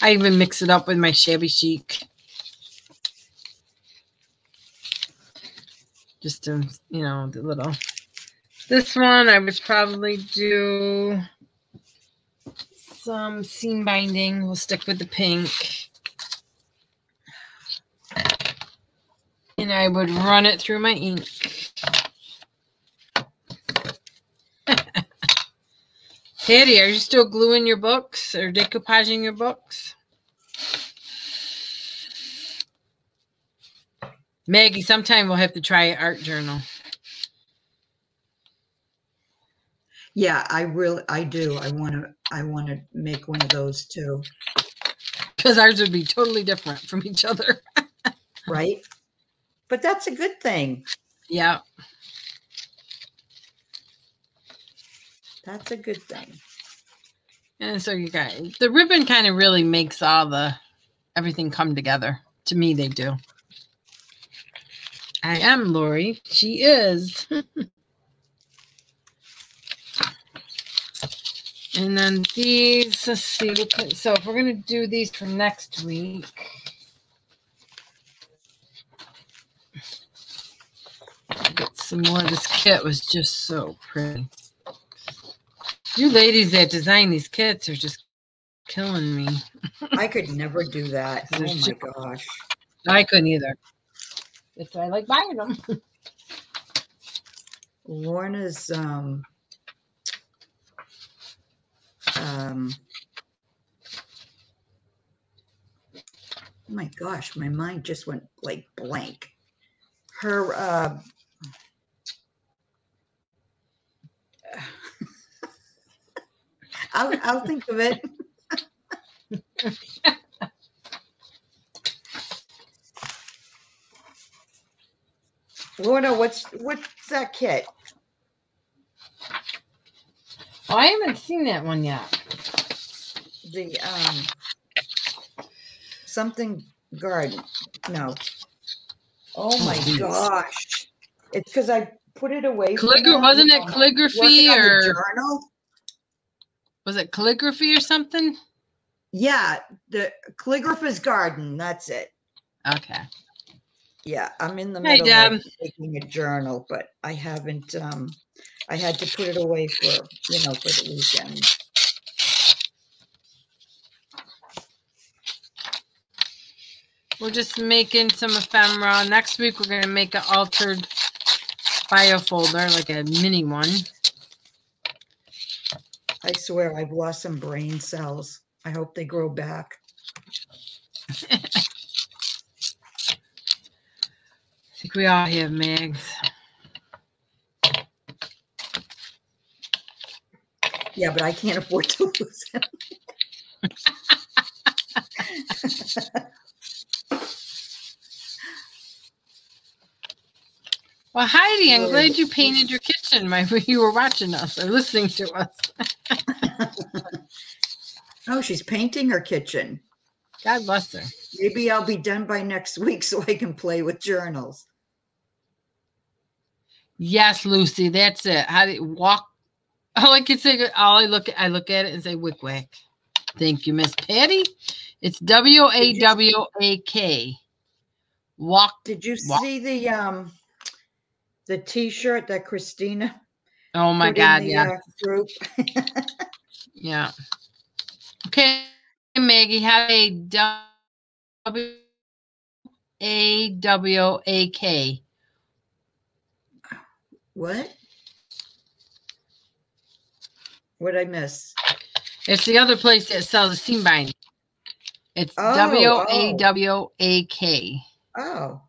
I even mix it up with my shabby chic. Just to, you know, the little. This one I would probably do some seam binding. We'll stick with the pink. And I would run it through my ink. Patty, are you still gluing your books or decoupaging your books? Maggie, sometime we'll have to try an art journal. Yeah, I really I do. I want to I want to make one of those too, Because ours would be totally different from each other. right? But that's a good thing. yeah. That's a good thing. And so you guys, the ribbon kind of really makes all the everything come together. To me, they do. I am Lori. She is. and then these, let's see. So if we're gonna do these for next week. Get some more. This kit was just so pretty. You ladies that design these kits are just killing me. I could never do that. Oh my ju- gosh. I couldn't either. That's why I like buying them. Lorna's um um oh my gosh, my mind just went like blank. Her uh I'll I'll think of it. Lorna, what's what's that kit? Oh, I haven't seen that one yet. the um something garden no oh my geez. gosh it's because i put it away from Calligra- that, wasn't it calligraphy working on the or- journal Was it calligraphy or something? yeah the calligrapher's garden that's it Okay. yeah i'm in the middle of making a journal but i haven't um i had to put it away for you know for the weekend We're just making some ephemera. Next week we're gonna make an altered bio folder, like a mini one. I swear i've lost some brain cells i hope they grow back I think we all have Megs. Yeah, but I can't afford to lose him. Well, Heidi, I'm glad you painted your kitchen while you were watching us or listening to us. oh, she's painting her kitchen. God bless her. Maybe I'll be done by next week so I can play with journals. Yes, Lucy, that's it. How do you walk? All I can say, all I look at, I look at it and say, wick whack. Thank you, Miss Patty. It's W A W A K. Walk. Did you Wow. see the um the T-shirt that Christina Oh my God, the, yeah, uh, group? yeah. Okay, Maggie, have a W A W A K. What? What did I miss? It's the other place that sells the seam binding. It's Oh, W oh. A W A K. Oh.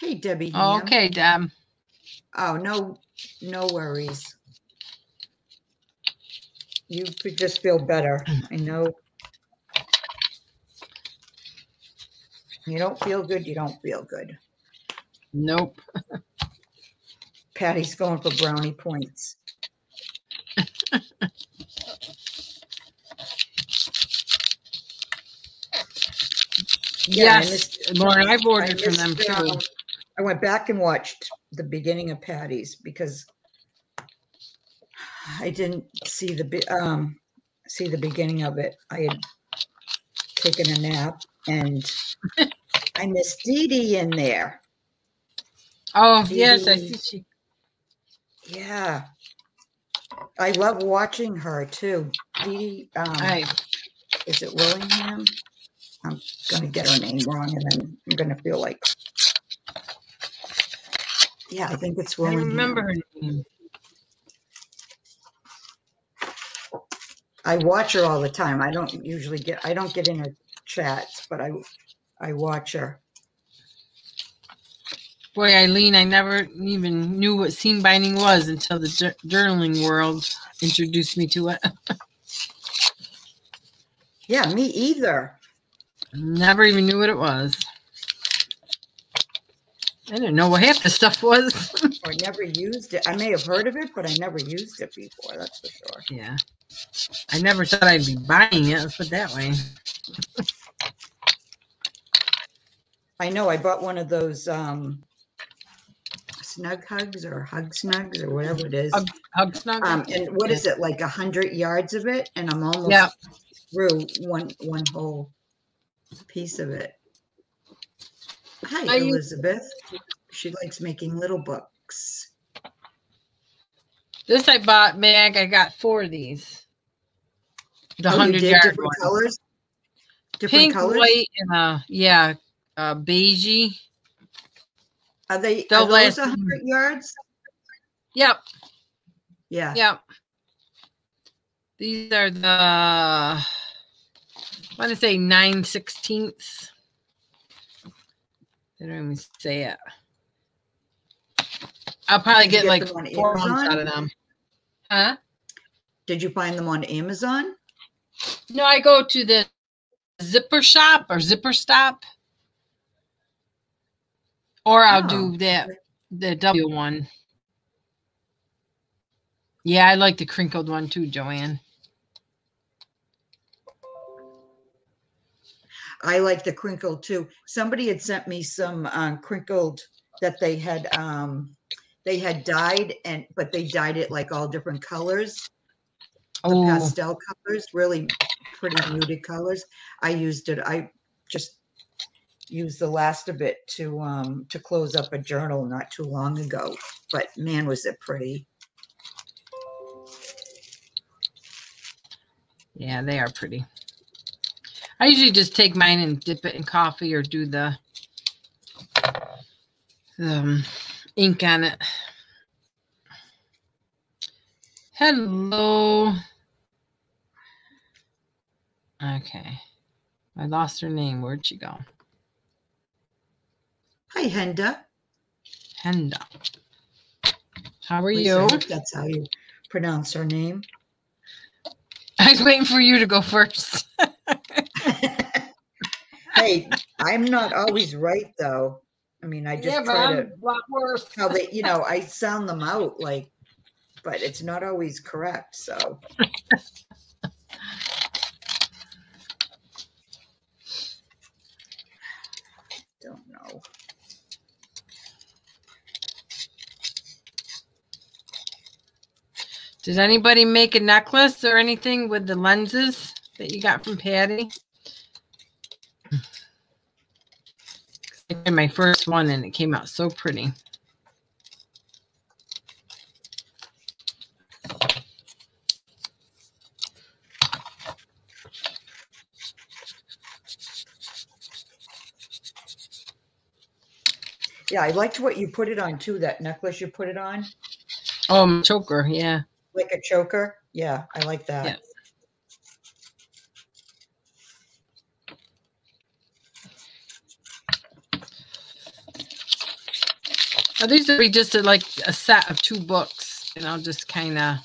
Hey, Debbie. Ham. Oh, Okay, Deb. Oh, no, no worries. You could just feel better. I know. You don't feel good, you don't feel good. Nope. Patty's going for brownie points. Yeah, yes, Lauren, I've ordered from them missed, too. I went back and watched the beginning of Patty's because I didn't see the um see the beginning of it. I had taken a nap and I missed Dee Dee in there. Oh, yes, I see. She, Yeah. I love watching her too. Dee Dee, um, I, is it Willingham? I'm gonna get her name wrong and then I'm gonna feel like yeah, I think it's I remember her name. I watch her all the time. I don't usually get I don't get in her chats, but I I watch her. Boy, Eileen, I never even knew what seam binding was until the jour- journaling world introduced me to it. Yeah, me either. never even knew what it was. I didn't know what half the stuff was. I never used it. I may have heard of it, but I never used it before, that's for sure. yeah. I never thought I'd be buying it. Let's put it that way. I know I bought one of those um snug hugs or hug snugs or whatever it is. Hug- Hug snug. Um and what is it, like a hundred yards of it? And I'm almost Yeah. through one one whole piece of it. Hi, use- Elizabeth. She likes making little books. this I bought, Mag. I got four of these. The Oh, you hundred yard different one. colors? Different Pink, colors? white, and uh, yeah, uh, beigey. Are they They'll are those last- hundred yards? Yep, Yeah. yep. These are the I want to say nine sixteenths. They don't even say it. I'll probably get get like four months out of them. Huh? Did you find them on Amazon? No, I go to the zipper shop or zipper stop. Or I'll Oh, do that the W one. Yeah, I like the crinkled one too, Joanne. I like the crinkled too. Somebody had sent me some um, crinkled that they had um, they had dyed and but they dyed it like all different colors, the Oh, pastel colors, really pretty muted colors. I used it. I just used the last of it to um, to close up a journal not too long ago. But man, was it pretty! yeah, they are pretty. I usually just take mine and dip it in coffee or do the um, ink on it. Hello. Okay. I lost her name. Where'd she go? Hi, Henda. Henda. How are Lisa, you? That's how you pronounce her name. I was waiting for you to go first. hey, I'm not always right though. I mean, I just yeah, but try I'm to a lot worse. how they, you know, I sound them out like, but it's not always correct. So don't know. Did anybody make a necklace or anything with the lenses that you got from Patty? I did my first one and it came out so pretty. Yeah, I liked what you put it on too. That necklace you put it on, Oh, choker, yeah. like a choker. Yeah, I like that. Yeah. Now, these would be just a, like a set of two books, and I'll just kind of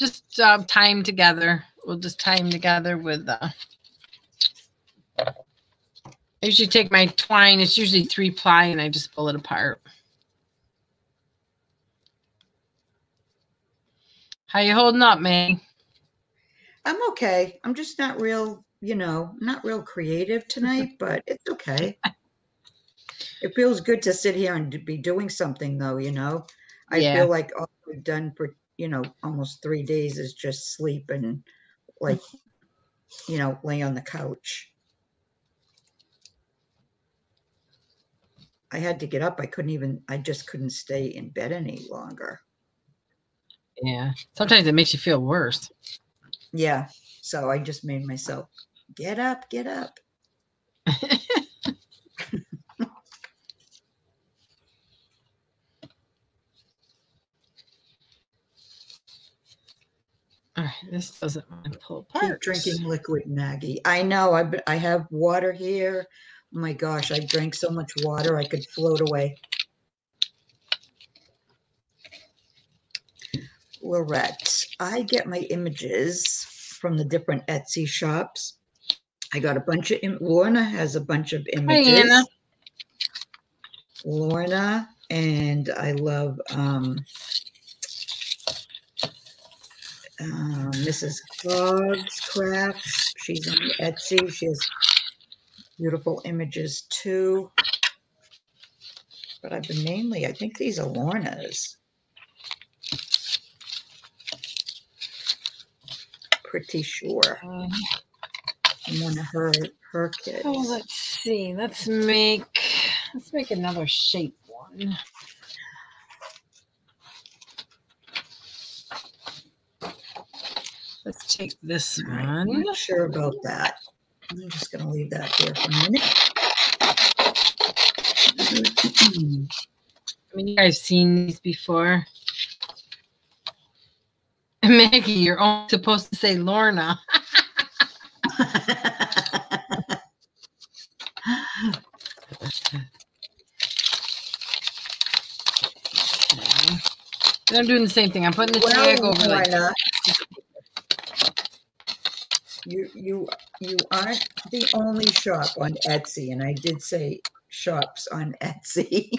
just um, tie them together. We'll just tie them together with. Uh, I usually take my twine. It's usually three ply, and I just pull it apart. How you holding up, May? I'm okay. I'm just not real, you know, not real creative tonight, but it's okay. It feels good to sit here and be doing something though, you know. I Yeah. feel like all we've done for, you know, almost three days is just sleep and like, you know, lay on the couch. I had to get up. I couldn't even, I just couldn't stay in bed any longer. Yeah. Sometimes it makes you feel worse. Yeah. So I just made myself get up, get up. All right, this doesn't want to pull Keep drinking liquid, Maggie. I know. I I have water here. Oh my gosh, I drank so much water I could float away. Lorette, I get my images from the different Etsy shops. I got a bunch of. Im- Lorna has a bunch of images. Hi, Anna. Lorna and I love um, Mrs. Clogg's Crafts. She's on Etsy. She has beautiful images too. But I've been mainly, I think these are Lorna's. Pretty sure. Uh, One of her her kids. oh, let's see. Let's make let's make another shape one. Let's take this one. I'm not sure about that. I'm just gonna leave that there for a minute. I mean, you guys seen these before. Maggie, you're only supposed to say Lorna. Okay. I'm doing the same thing. I'm putting the tag Well, over like Lorna, you you you aren't the only shop on Etsy, and I did say shops on Etsy.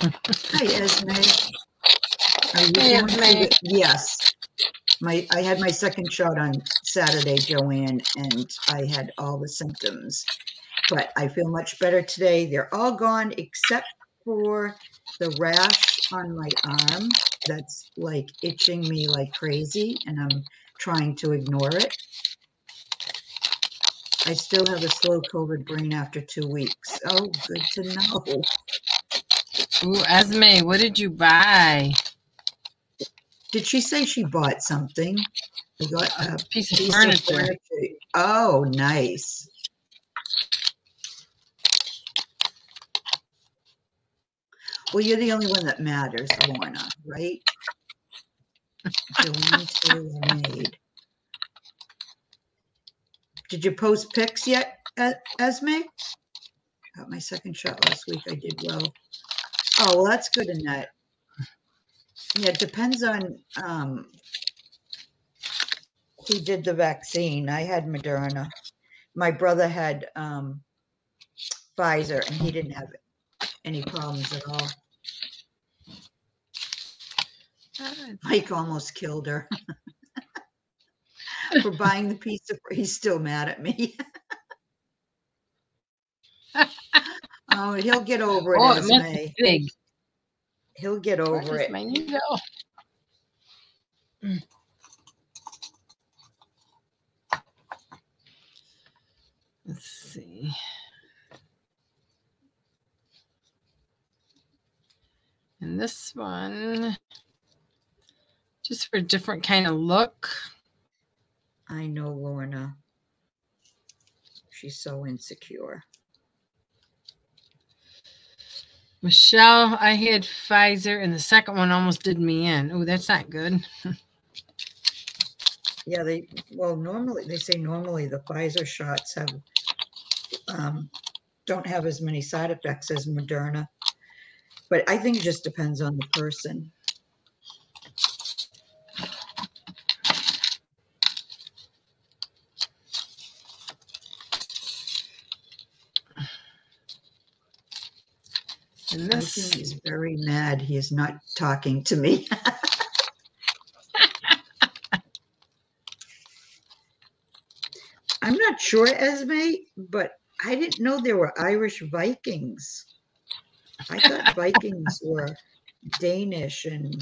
Hi, Esme. Are you Hey, going to Esme. the- Yes. My I had my second shot on Saturday, Joanne, and I had all the symptoms. But I feel much better today. They're all gone except for the rash on my arm that's like itching me like crazy, and I'm trying to ignore it. I still have a slow COVID brain after two weeks. Oh, good to know. Ooh, Esme, what did you buy? Did she say she bought something? We got a A piece of piece of furniture. furniture. Oh, nice. Well, you're the only one that matters, Lorna, right? Did you post pics yet, Esme? Got my second shot last week. I did well. Oh, well, that's good, Annette. Yeah, it depends on um, who did the vaccine. I had Moderna. My brother had um, Pfizer, and he didn't have any problems at all. Mike almost killed her for buying the pizza. He's still mad at me. oh, he'll get over it, Oh, Esme. big. He'll get over it. my needle? Mm. Let's see. And this one, just for a different kind of look. I know Lorna. She's so insecure. Michelle, I had Pfizer, and the second one almost did me in. Oh, that's not good. Yeah, they, well, normally, they say normally the Pfizer shots have, um, don't have as many side effects as Moderna. But I think it just depends on the person. And I this, think he's very mad. He is not talking to me. I'm not sure, Esme, but I didn't know there were Irish Vikings. I thought Vikings were Danish and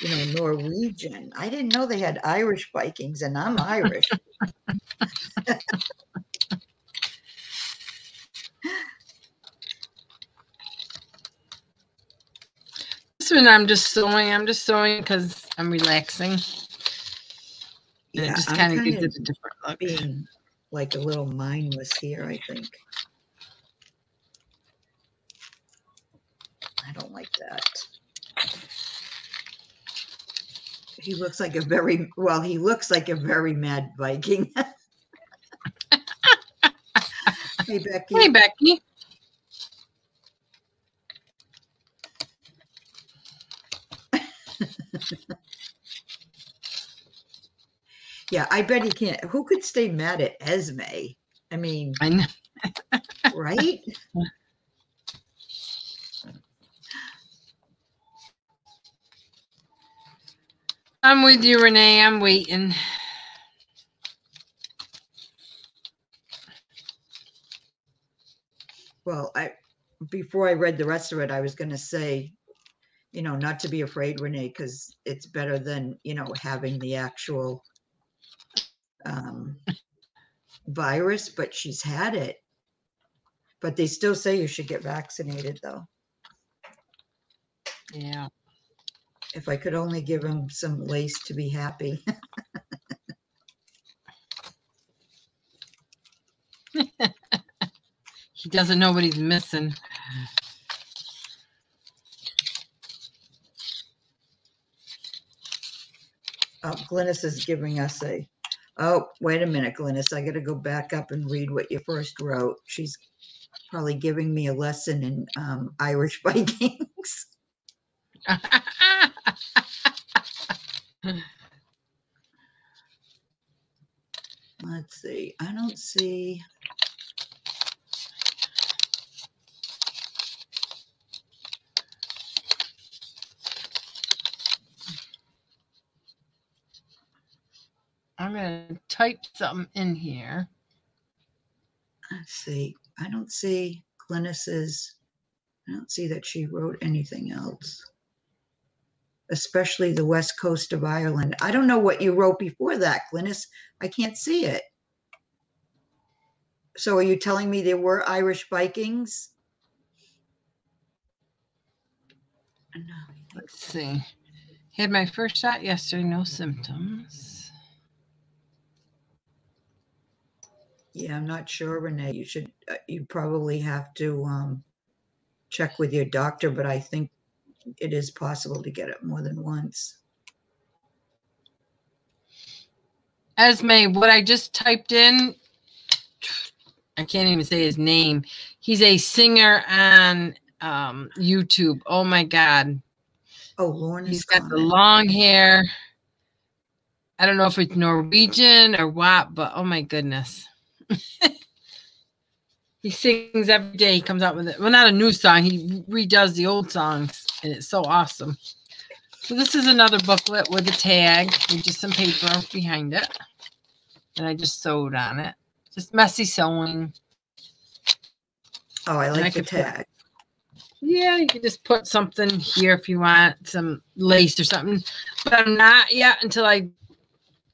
you know Norwegian. I didn't know they had Irish Vikings, and I'm Irish. one I'm just sewing. I'm just sewing because I'm relaxing. Yeah, it just kind of gives it a different look. being like a little mindless here. I think. I don't like that. He looks like a very well. He looks like a very mad Viking. hey Becky. Hey, Becky. Yeah, I bet he can't. Who could stay mad at Esme? I mean, I know. right? I'm with you, Renee. I'm waiting. Well, I before I read the rest of it, I was going to say, you know, not to be afraid, Renee, because it's better than you know having the actual um, virus. But she's had it. But they still say you should get vaccinated, though. Yeah. If I could only give him some lace to be happy. He doesn't know what he's missing. Oh, Glynis is giving us a, oh, wait a minute, Glynis, I gotta go back up and read what you first wrote. She's probably giving me a lesson in um, Irish Vikings. Let's see, I don't see. I'm going to type something in here. Let's see, I don't see Glynis's, I don't see that she wrote anything else. Especially the west coast of Ireland. I don't know what you wrote before that, Glynis. I can't see it. So are you telling me there were Irish Vikings? No. Let's see. Had my first shot yesterday, no symptoms. Yeah, I'm not sure, Renee. You should, uh, you probably have to um, check with your doctor, but I think it is possible to get it more than once. Esme, what I just typed in, I can't even say his name. He's a singer on um YouTube. Oh my god. Oh, Lorna's He's got the long hair. I don't know if it's Norwegian or what, but oh my goodness. he sings every day. He comes out with it. Well, not a new song. He redoes the old songs, and it's so awesome. So this is another booklet with a tag with just some paper behind it. And I just sewed on it. Just messy sewing. Oh, I I like the could put- tag. Yeah, you can just put something here if you want some lace or something. But I'm not yet until I,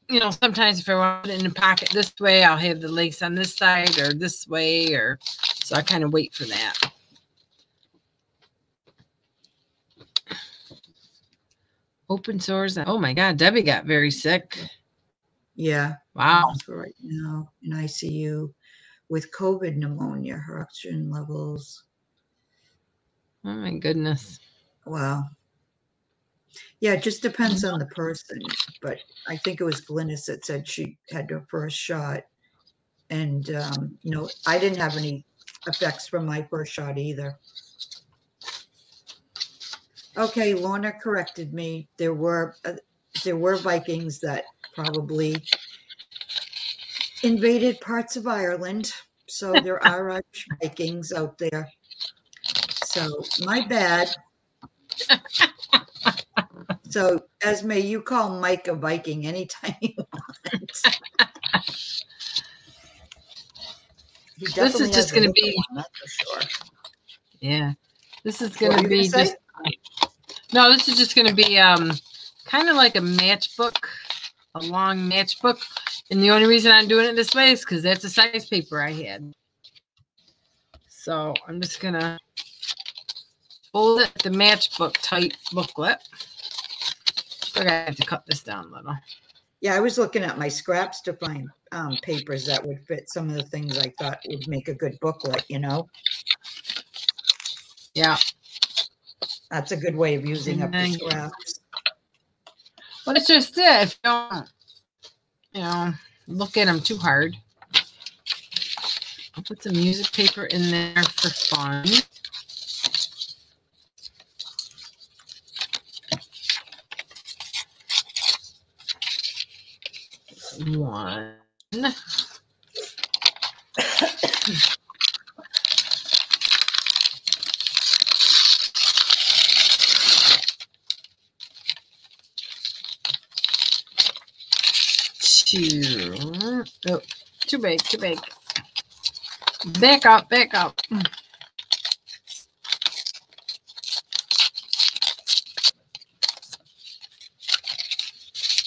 you know, sometimes if I want it in a pocket this way, I'll have the lace on this side or this way, or so I kind of wait for that. Open source. Oh my God, Debbie got very sick. Yeah. Wow. Right now in ICU with COVID pneumonia, her oxygen levels. Oh my goodness. Wow. Yeah, it just depends on the person, but I think it was Glynis that said she had her first shot. And, um, you know, I didn't have any effects from my first shot either. Okay, Lorna corrected me. There were, uh, there were Vikings that probably invaded parts of Ireland. So there are Irish Vikings out there. So my bad. So Esme, you call Mike a Viking anytime you want. This is just gonna be- of one, That's for sure. Yeah. This is gonna be just no, this is just gonna be um kind of like a matchbook, a long matchbook. And the only reason I'm doing it this way is because that's the size paper I had. So I'm just gonna fold it the matchbook type booklet. Gotta have to cut this down a little. Yeah, I was looking at my scraps to find um, papers that would fit some of the things I thought would make a good booklet, you know? Yeah. That's a good way of using up the scraps. But it's just it. If you don't, you know, look at them too hard. I'll put some music paper in there for fun. One. Two. Oh, too big, too big. Back up, back up.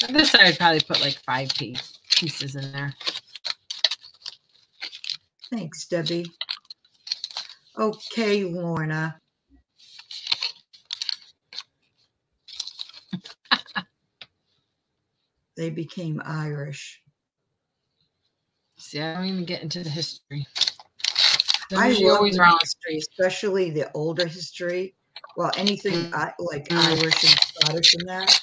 This side, I'd probably put like five piece, pieces in there. Thanks, Debbie. Okay, Lorna. they became Irish. See, I don't even get into the history. I Those are love always wrong. history, especially the older history. Well, anything Mm. I, like Mm. Irish and Scottish and that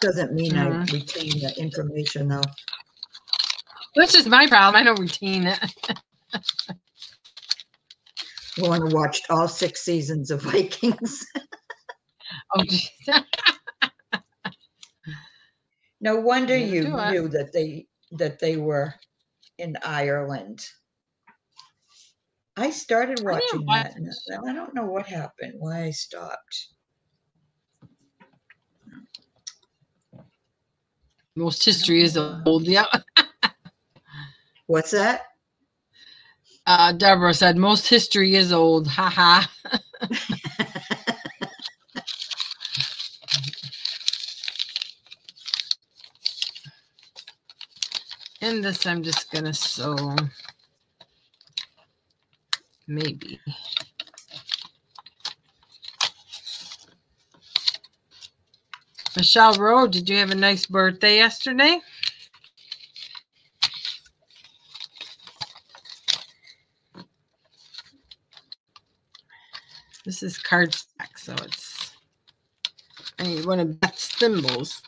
doesn't mean I Mhm. retain the information though. That's just my problem. I don't retain it. Lorna watched all six seasons of Vikings. Oh, no wonder you knew that they that they were in Ireland. I started I didn't watching watch that, and I don't know what happened, why I stopped. Most history is old. Yeah. What's that? Uh, Deborah said most history is old. Ha ha. This I'm just gonna sew. Maybe. Michelle Rowe, did you have a nice birthday yesterday? This is cardstock, so it's I need one of Beth's thimbles.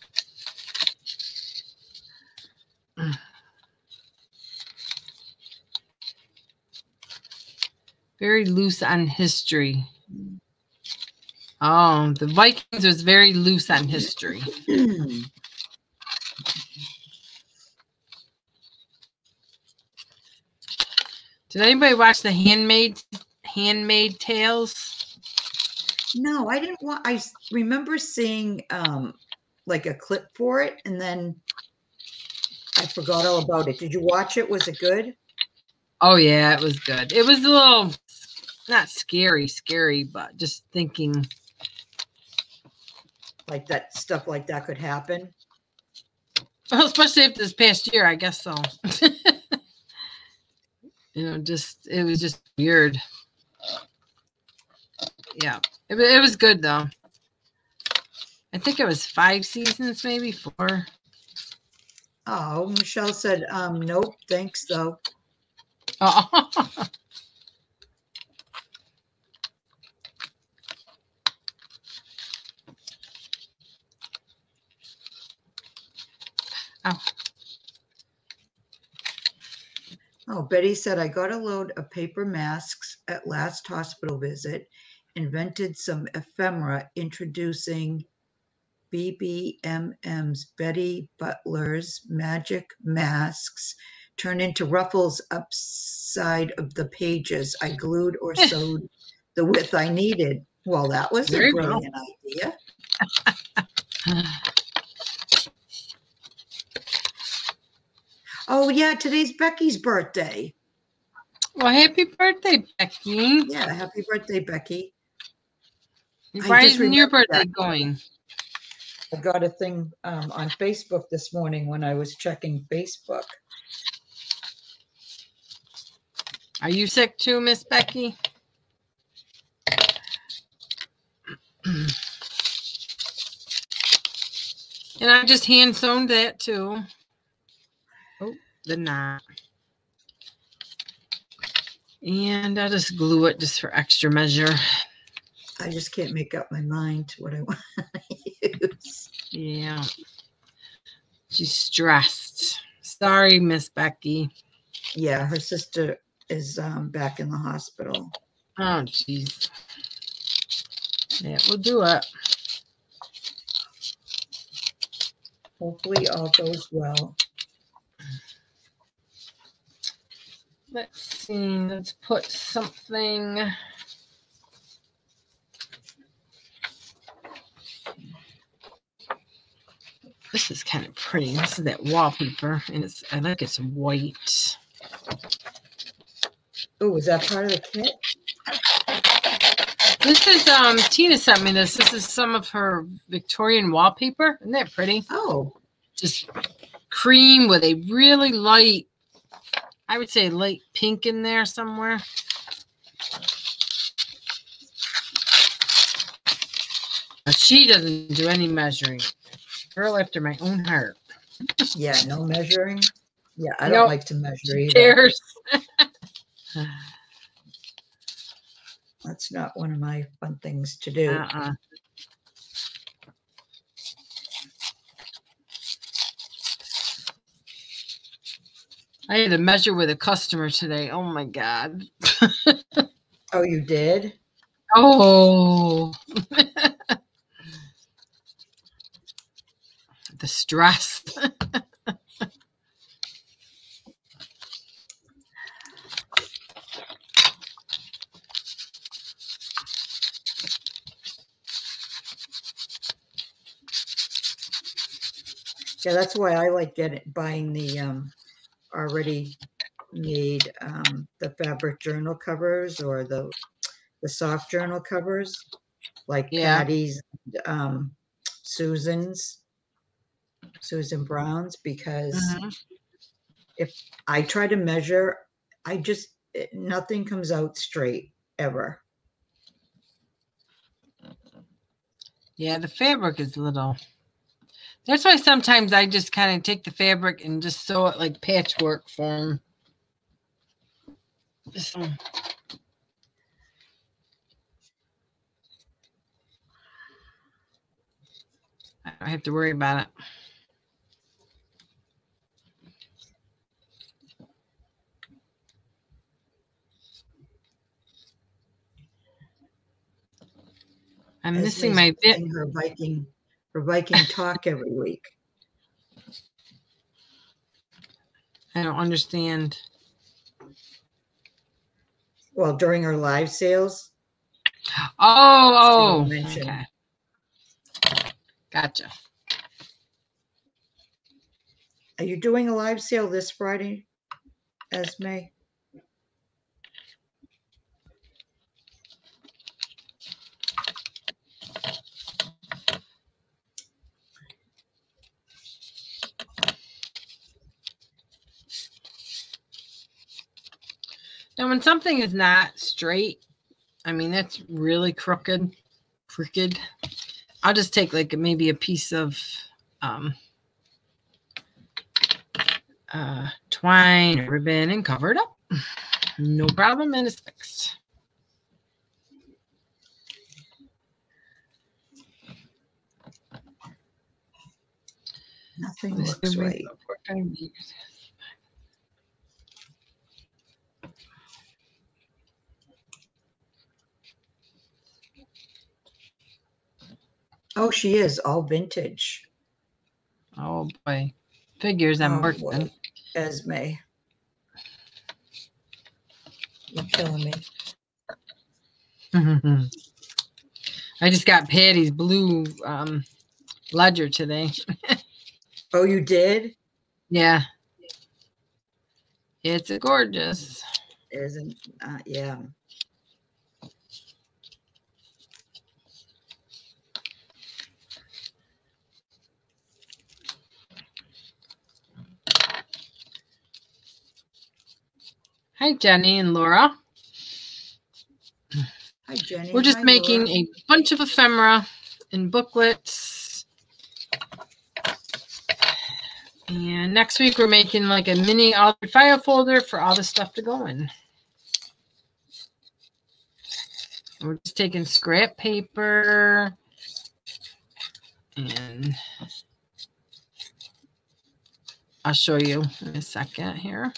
Very loose on history. Oh, the Vikings was very loose on history. Did anybody watch the Handmaid Handmaid Tales? no, I didn't want. I remember seeing um like a clip for it, and then I forgot all about it. Did you watch it? Was it good? Oh yeah, it was good. It was a little not scary, scary, but just thinking. Like that stuff like that could happen. Well, especially if this past year, I guess so. you know, just it was just weird. Yeah, it, it was good though. I think it was five seasons, maybe four. Oh, Michelle said, um, nope, thanks though. Oh. Oh. oh, Betty said, I got a load of paper masks at last hospital visit, invented some ephemera introducing BBMM's Betty Butler's magic masks turn into ruffles upside of the pages. I glued or sewed the width I needed. Well, that was a brilliant idea. Oh, yeah, today's Becky's birthday. well, happy birthday, Becky. Yeah, happy birthday, Becky. I Why isn't your birthday that. going? I got a thing um, on Facebook this morning when I was checking Facebook. Are you sick too, Miss Becky? and I just hand sewn that too. The knot. And I'll just glue it just for extra measure. I just can't make up my mind to what I want to use. Yeah. She's stressed. Sorry, Miss Becky. Yeah, her sister is um, back in the hospital. Oh, jeez. Yeah, we'll do it. Hopefully, all goes well. Let's see. Let's put something. This is kind of pretty. This is that wallpaper, and it's I think it's white. Oh, is that part of the kit? This is um Tina sent me this. This is some of her Victorian wallpaper. Isn't that pretty? Oh, Just cream with a really light, I would say light pink in there somewhere. But she doesn't do any measuring. Girl after my own heart. yeah, no measuring. Yeah, I Nope. don't like to measure either. Cares. That's not one of my fun things to do. Uh-uh. I had to measure with a customer today. Oh my god. Oh, you did? Oh. the stress. Yeah, that's why I like getting buying the um already made um the fabric journal covers or the the soft journal covers like Yeah. Patty's um Susan's Susan Brown's because Mhm. I try to measure I just it, nothing comes out straight ever. Yeah, the fabric is little. That's why sometimes I just kind of take the fabric and just sew it like patchwork form. So. I don't have to worry about it. I'm As missing my bit. Her Viking her Viking talk every week. I don't understand. Well, during her live sales, Oh, oh, okay. Gotcha. are you doing a live sale this Friday, Esme? Now, when something is not straight, I mean, that's really crooked, crooked. I'll just take like maybe a piece of um, uh, twine or ribbon and cover it up. No problem, and it's fixed. Nothing looks right. what I need. Oh, she is all vintage, Oh boy, figures I'm Oh, working. boy. Esme. You're killing me. I just got Patty's blue um, ledger today. Oh, you did? Yeah. It's a gorgeous. Isn't, uh, yeah. Hi, Jenny and Laura. Hi, Jenny. We're just Hi, making Laura. a bunch of ephemera and booklets. And next week we're making like a mini altered file folder for all the stuff to go in. And We're just taking scrap paper and I'll show you in a second here.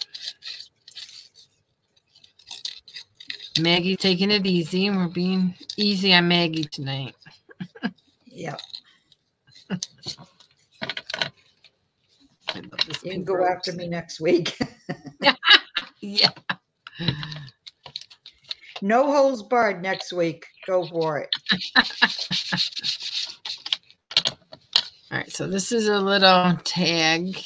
Maggie taking it easy. And we're being easy on Maggie tonight. Yep. I love this You can go after me next week. Yeah. No holes barred next week. Go for it. All right. So this is a little tag.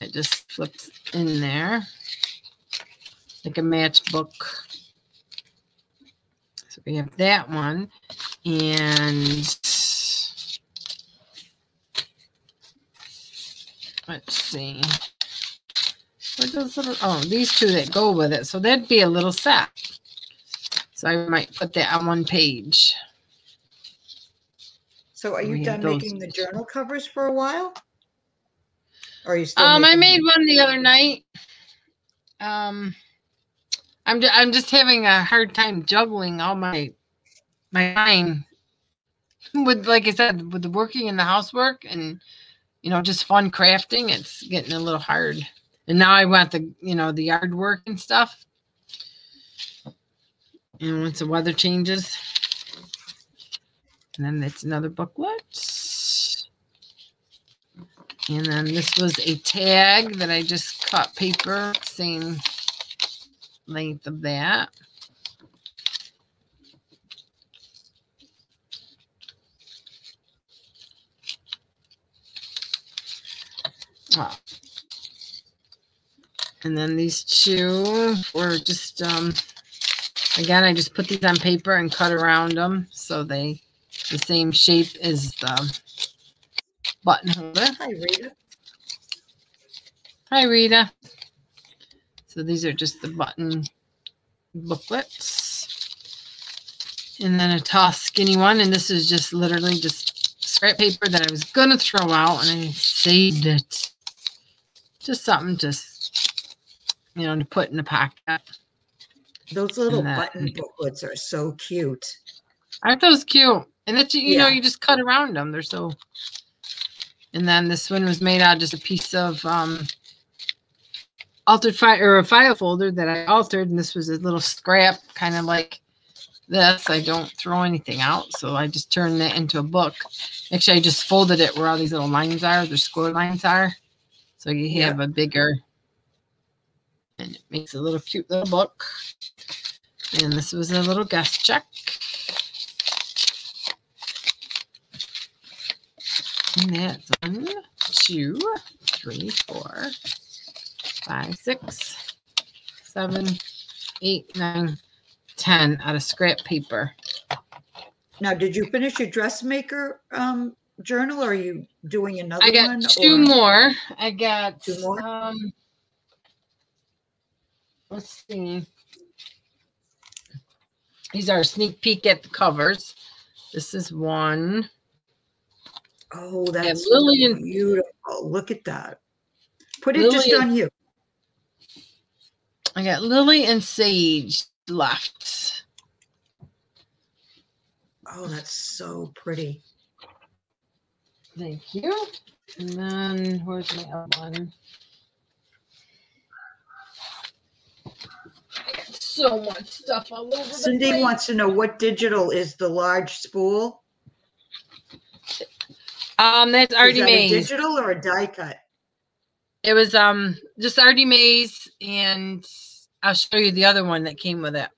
It just flips in there like a matchbook. So we have that one. And let's see. What those little oh these two that go with it. So that'd be a little set. So I might put that on one page. So are you have done making the journal covers for a while? Or are you still? Um, I made one the other night. Um, I'm ju- I'm just having a hard time juggling all my my time with, like I said, with the working and the housework and you know just fun crafting. It's getting a little hard. And now I want the you know the yard work and stuff. And once the weather changes, and then it's another booklet. And then this was a tag that I just cut paper, same length of that. Oh. And then these two were just, um, again, I just put these on paper and cut around them so they the same shape as the button holder. Hi, Rita. Hi, Rita. So these are just the button booklets. And then a tall skinny one. And this is just literally just scrap paper that I was going to throw out and I saved it. Just something just, you know, to put in a pocket. Those little that- button booklets are so cute. Aren't those cute? And that you, you know, you just cut around them. They're so. And then this one was made out of just a piece of um, altered file or a file folder that I altered, and this was a little scrap, kind of like this, I don't throw anything out. So I just turned that into a book. Actually, I just folded it where all these little lines are, the score lines are. So you Yeah. have a bigger, and it makes a little cute little book. And this was a little guest check. And that's one, two, three, four, five, six, seven, eight, nine, ten out of scrap paper. Now, did you finish your dressmaker um, journal or are you doing another I got one? two or- more. I got Two more? Um, let's see. These are a sneak peek at the covers. This is one. Oh, that's Lillian- beautiful. Look at that. Put it just on you. I got Lily and Sage left. Oh, that's so pretty. Thank you. And then where's my other one? I got so much stuff all over the Cindy wants to know what digital is the large spool? Um, that's Is already that a made. digital or a die cut? It was um just Arty Maze, and I'll show you the other one that came with it.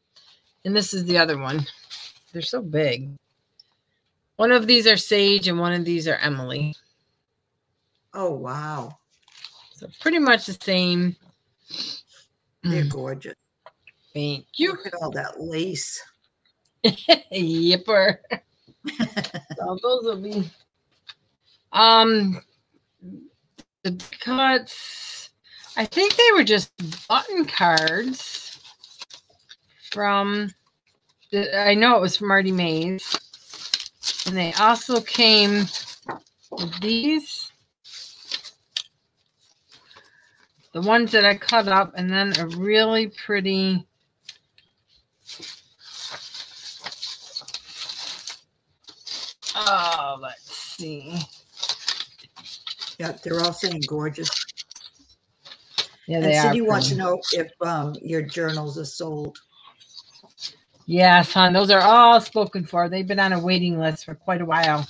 And this is the other one. They're so big. One of these are Sage, and one of these are Emily. Oh, wow. So pretty much the same. They're Mm, gorgeous. Thank you. Look at all that lace. Yipper. so those will be um the cuts. I think they were just button cards from the, I know it was from Arty Maze. And they also came with these. The ones that I cut up and then a really pretty Oh, let's see. Yeah, they're all saying gorgeous. Yeah, And they are. Cindy wants to know if um, your journals are sold. Yes, hon. Those are all spoken for. They've been on a waiting list for quite a while,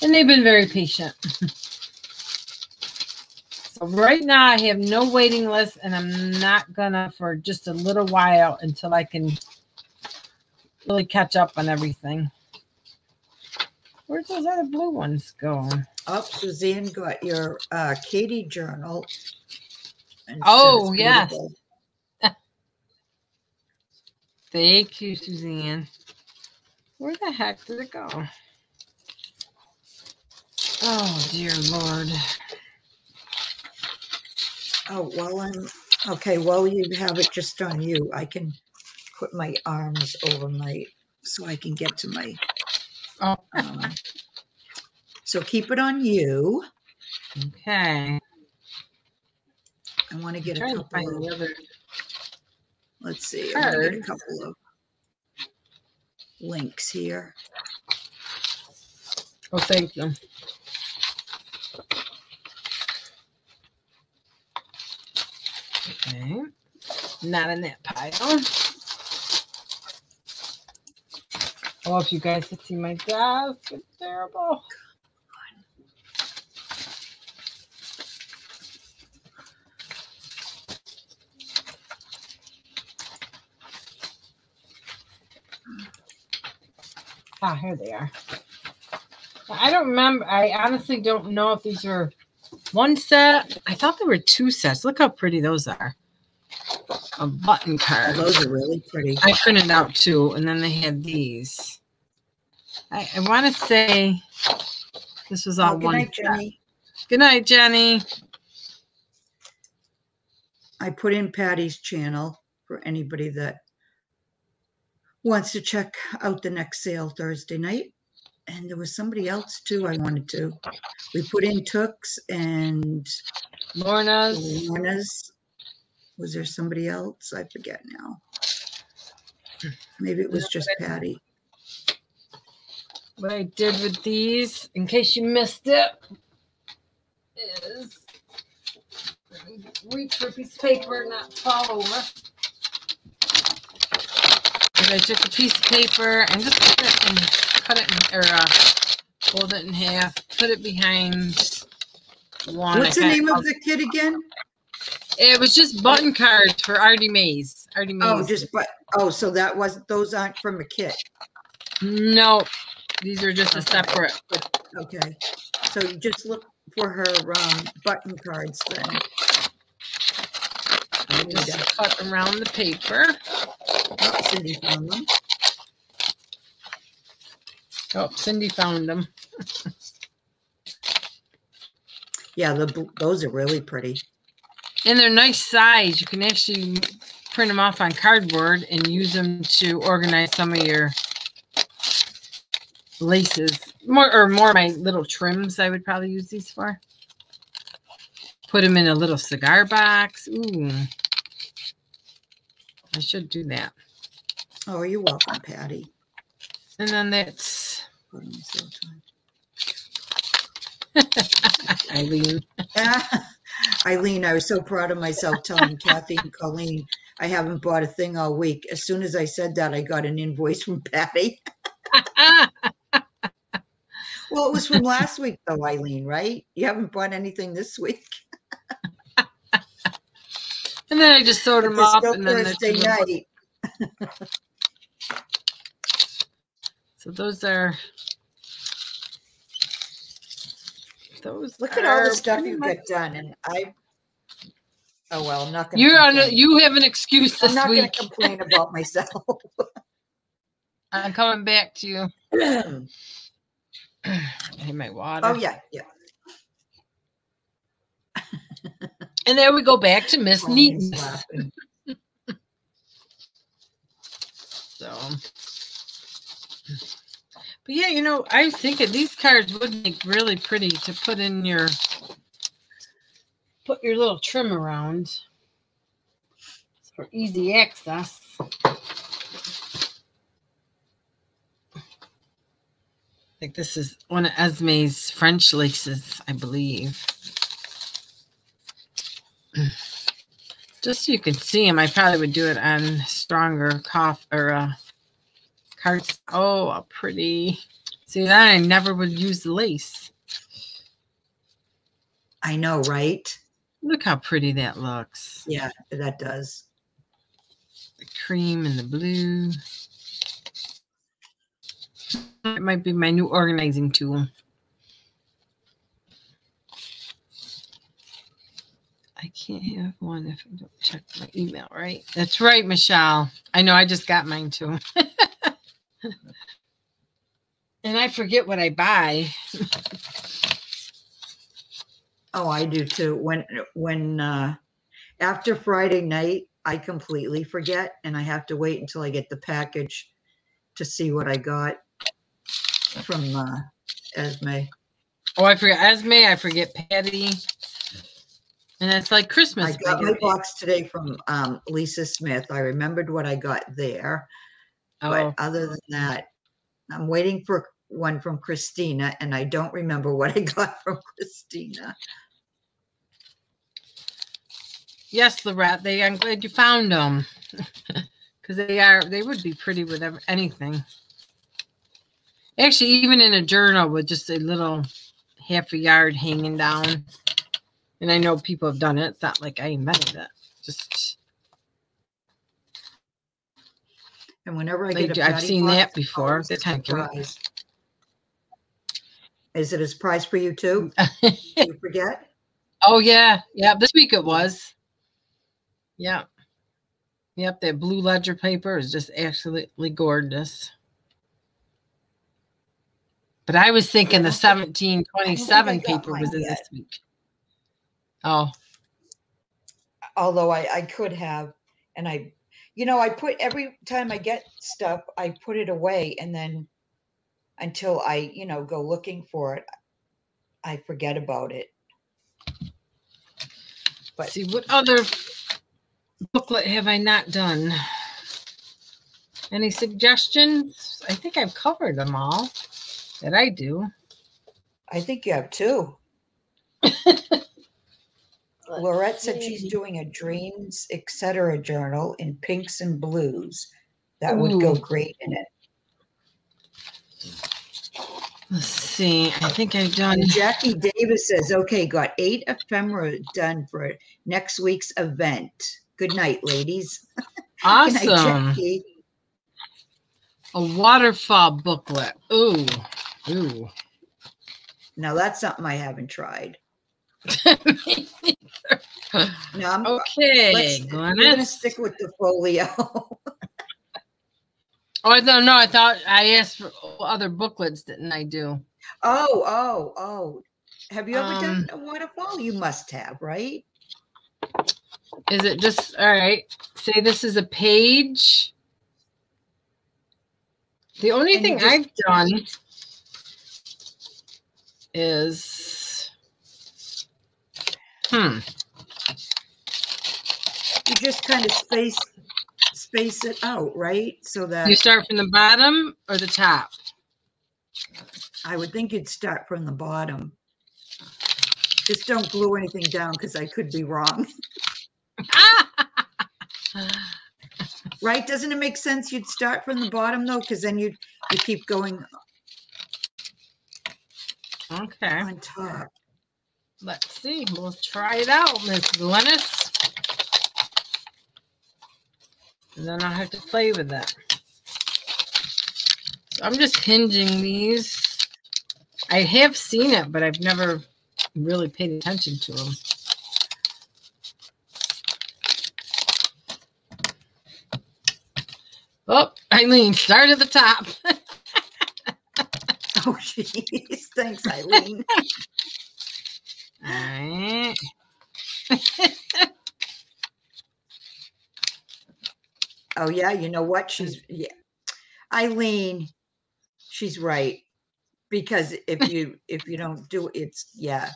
and they've been very patient. so right now, I have no waiting list, and I'm not gonna for just a little while until I can really catch up on everything. Where'd those other blue ones go? Oh, Suzanne got your uh, Katie journal. and Oh, yes. Thank you, Suzanne. Where the heck did it go? Oh, dear Lord. Oh, well, I'm, okay, well, you have it just on you. I can put my arms over my, so I can get to my, Oh, um, so keep it on you. okay. I want to get a trying to find couple of, other. let's see, I want to get a couple of links here. Oh, thank you. Okay. Not in that pile. Oh, if you guys could see my desk, it's terrible. Ah, here they are. I don't remember. I honestly don't know if these are one set. I thought there were two sets. Look how pretty those are. A button Oh, card. Those are really pretty. I printed out two, and then they had these. I, I want to say this was all Oh, good one. night, set. Jenny. Good night, Jenny. I put in Patty's channel for anybody that wants to check out the next sale Thursday night. And there was somebody else too I wanted to. We put in Tooks and Lorna's. Lorna's. Was there somebody else? I forget now. Maybe it was just Patty. What I did with these, in case you missed it, is reach for a piece of paper, not fall over. I I took a piece of paper and just cut it and cut it in, or uh, fold it in half, put it behind one. What's the name kinda- the kit again? It was just button cards for Arty Maze. Arty Maze. Oh, just, but, oh, so that wasn't, those aren't from a kit. no. These are just a separate. Okay, so just look for her, um, button cards then. I just cut around the paper. Oh, Cindy found them. Oh, Cindy found them. Yeah, the, those are really pretty. And they're nice size. You can actually print them off on cardboard and use them to organize some of your laces. More or more my little trims I would probably use these for. Put them in a little cigar box. Ooh. I should do that. Oh, you're welcome, Patty. And then that's Hold on, so time. Eileen. Eileen, I was so proud of myself telling Kathy and Colleen I haven't bought a thing all week. As soon as I said that, I got an invoice from Patty. Well, it was from last week though, Eileen, right? You haven't bought anything this week. And then I just sewed them up and then Thursday the, night. so those are those Look at all the stuff you much- get done, and I. Oh well, I'm not gonna. You're on. A, you have an excuse I'm this not gonna complain about myself. I'm coming back to you. I need my water. Oh yeah, yeah. And there we go back to Miss Neatness. So, but yeah, you know, I think that these cards would make really pretty to put in your put your little trim around for easy access. Like this is one of Esme's French laces, I believe. Just so you can see them, I probably would do it on stronger cough or uh, cards. Oh, how pretty. See, that I never would use the lace. I know, right? Look how pretty that looks. Yeah, that does. The cream and the blue. It might be my new organizing tool. I can't have one if I don't check my email, right? That's right, Michelle. I know I just got mine too. and I forget what I buy. Oh, I do too. When when uh after Friday night, I completely forget and I have to wait until I get the package to see what I got from uh Esme. Oh, I forget Esme. I forget Patty. And it's like Christmas. I got my box today from um Lisa Smith. I remembered what I got there. oh, But other than that, I'm waiting for one from Christina and I don't remember what I got from Christina. yes, Lorette. They. I'm glad you found them because they are. They would be pretty with ev- anything. Actually, even in a journal with just a little half a yard hanging down. And I know people have done it. It's not like I invented it. Just And whenever I get a do- I've seen box, that before. They're kinda Is it a surprise for you too? you forget? Oh yeah, yeah. This week it was. Yeah. Yep, that blue ledger paper is just absolutely gorgeous. But I was thinking the seventeen twenty-seven paper was in this week. Oh, Although I, I could have, and I, you know, I put every time I get stuff, I put it away and then until I, you know, go looking for it, I forget about it. But- see what other booklet have I not done? Any suggestions? I think I've covered them all that I do. I think you have two. Lorette said she's doing a dreams, etc. journal in pinks and blues. That would go great in it. Let's see. I think I've done. And Jackie Davis says, okay, got eight ephemera done for next week's event. Good night, ladies. Good night, Awesome. A waterfall booklet. Ooh. Ooh. Now that's something I haven't tried. No, I'm, okay, let's- we're gonna stick with the folio. Oh, I don't know. I thought I asked for other booklets, didn't I do? oh, oh, oh. Have you ever done Um, a waterfall? You must have, right? Is it just all right? Say this is a page. The only And thing I've done is hmm. You just kind of space space it out, right? So that You start from the bottom or the top? I would think you'd start from the bottom. Just don't glue anything down because I could be wrong. Right? Doesn't it make sense you'd start from the bottom though? Because then you'd you keep going okay. on top. Let's see. We'll try it out, Miss Glennis. And then I'll have to play with that. So I'm just hinging these. I have seen it, but I've never really paid attention to them. Oh, Eileen, start at the top. Oh jeez. Thanks, Eileen. Right. Oh yeah, you know what? She's yeah. Eileen, she's right. Because if you if you don't do it's yeah.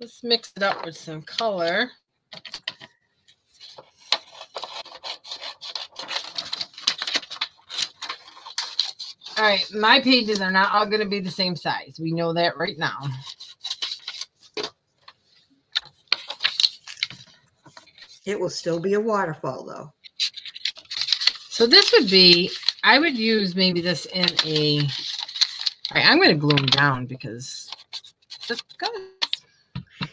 Let's mix it up with some color. All right, my pages are not all going to be the same size. We know that right now. It will still be a waterfall though. So this would be, I would use maybe this in a, all right, I'm going to glue them down because.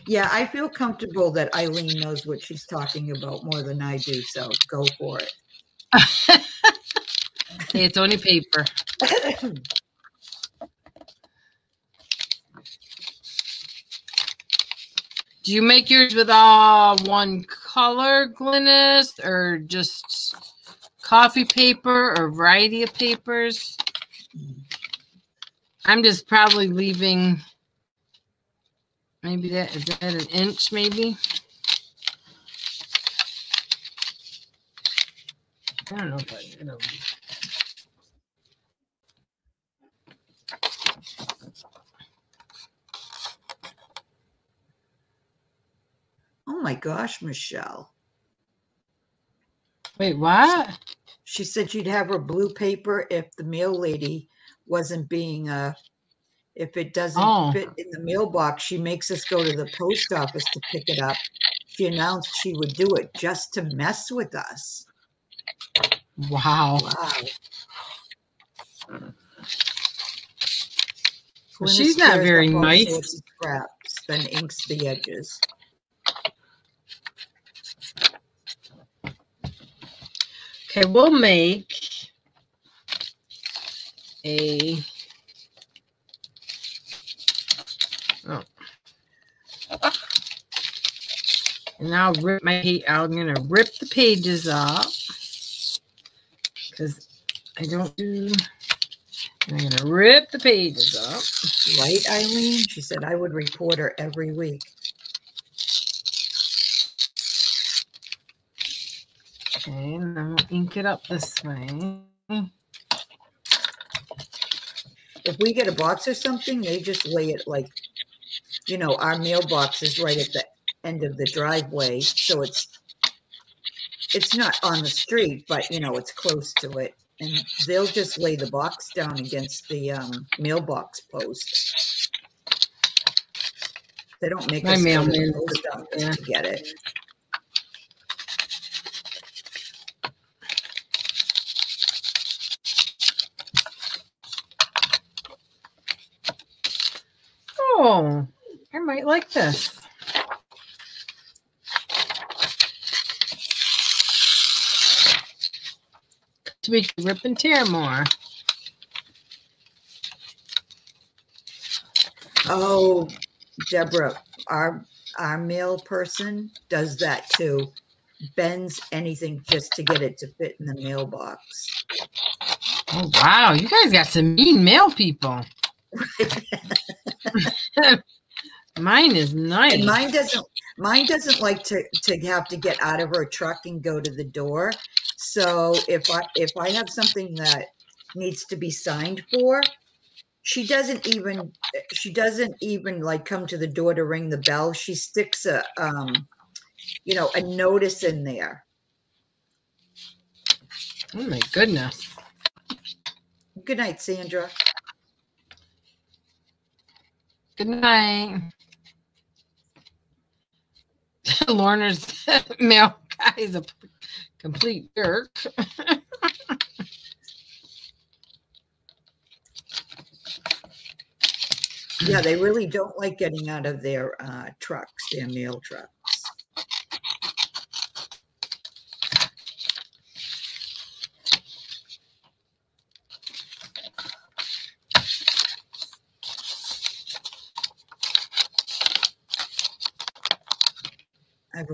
Yeah, I feel comfortable that Eileen knows what she's talking about more than I do, so go for it. Hey, it's only paper. Do you make yours with all one color, Glynis, or just coffee paper or variety of papers? I'm just probably leaving maybe that is that an inch maybe? I don't know if I you my gosh, Michelle. Wait, what? She said she'd have her blue paper if the mail lady wasn't being uh if it doesn't Oh. fit in the mailbox, she makes us go to the post office to pick it up. She announced she would do it just to mess with us. Wow. Wow. Well, she's not very nice. Scraps, then inks the edges. Okay, we'll make a. Oh. And I'll rip my I'm gonna rip the pages off because I don't do. I'm gonna rip the pages up. Right, Eileen? She said I would report her every week. Okay, and then we'll ink it up this way. If we get a box or something, they just lay it like, you know, our mailbox is right at the end of the driveway, so it's it's not on the street, but you know, it's close to it. And they'll just lay the box down against the um, mailbox post. They don't make My us go to the mailman- post office yeah. to get it. Might like this. To you rip and tear more. Oh, Deborah, our our mail person does that too. Bends anything just to get it to fit in the mailbox. Oh wow, you guys got some mean mail people. Mine is nice. And mine doesn't mine doesn't like to to have to get out of her truck and go to the door. So if I if I have something that needs to be signed for, she doesn't even she doesn't even like come to the door to ring the bell. She sticks a um you know a notice in there. Oh my goodness. Good night, Sandra. Good night. Lorna's mail guy is a complete jerk. Yeah, they really don't like getting out of their uh, trucks, their mail trucks.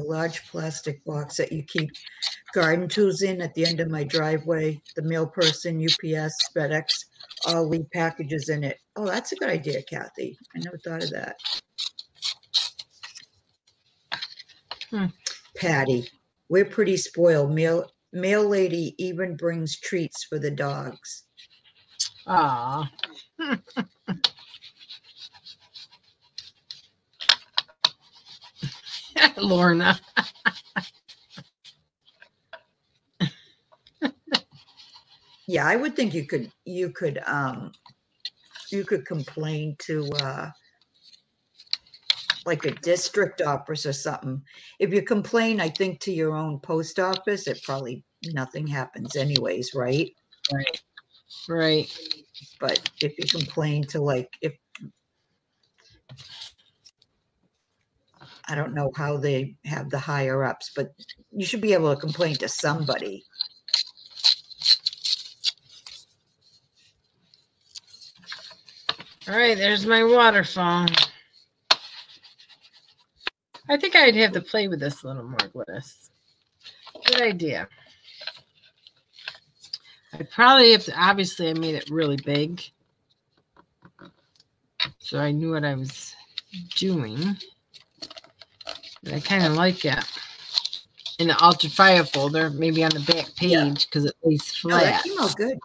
Large plastic box that you keep garden tools in at the end of my driveway. The mail person, UPS, FedEx, all leave packages in it. Oh, that's a good idea, Kathy. I never thought of that. Hmm. Patty, we're pretty spoiled. Mail mail lady even brings treats for the dogs. Aw. Lorna. Yeah, I would think you could you could um you could complain to uh like a district office or something. If you complain, I think to your own post office, it probably nothing happens anyways, right? Right. Right. But if you complain to like if I don't know how they have the higher ups, but you should be able to complain to somebody. All right, there's my waterfall. I think I'd have to play with this a little more, Glynis. Good idea. I probably have to, obviously, I made it really big. So I knew what I was doing. I kind of like it in the Ultra Fire folder, maybe on the back page because it lays flat. Oh, that came out good.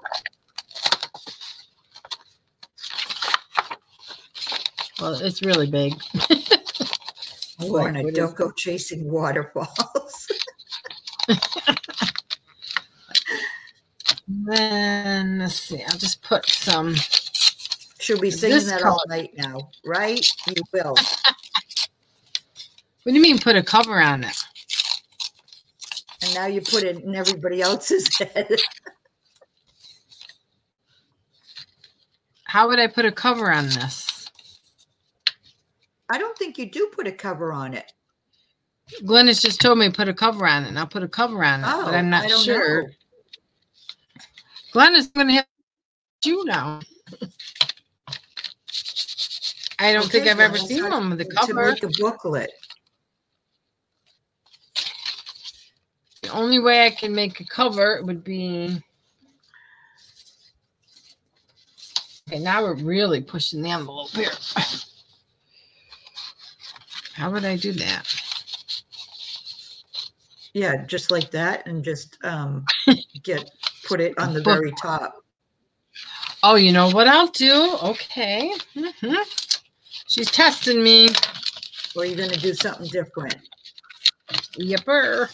Well, it's really big. Lorna, what don't go chasing waterfalls. Then let's see. I'll just put some. She'll be singing that all night now, right? You will. What do you mean put a cover on it? And now you put it in everybody else's head. How would I put a cover on this? I don't think you do put a cover on it. Glennis just told me to put a cover on it, and I'll put a cover on it, Oh, but I'm oh, not I don't sure. know. Glennis going to have you now. I don't think I've ever seen one with a To make a booklet. Only way I can make a cover would be. Okay, now we're really pushing the envelope here. How would I do that? Yeah, just like that and just um get put it on the very top. Oh, you know what I'll do? Okay. Mm -hmm. She's testing me. Or you're gonna do something different. Yipper.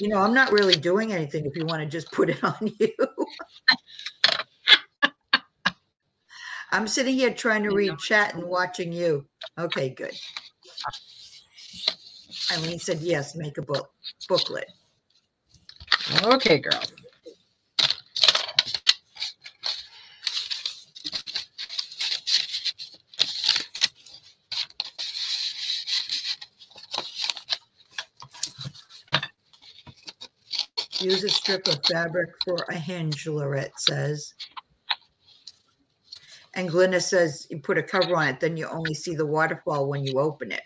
You know, I'm not really doing anything if you want to just put it on you. I'm sitting here trying to read chat and watching you. Okay, good. Eileen said, yes, make a book booklet. Okay, girl. Use a strip of fabric for a hinge, Lorette says. And Glenna says you put a cover on it, then you only see the waterfall when you open it.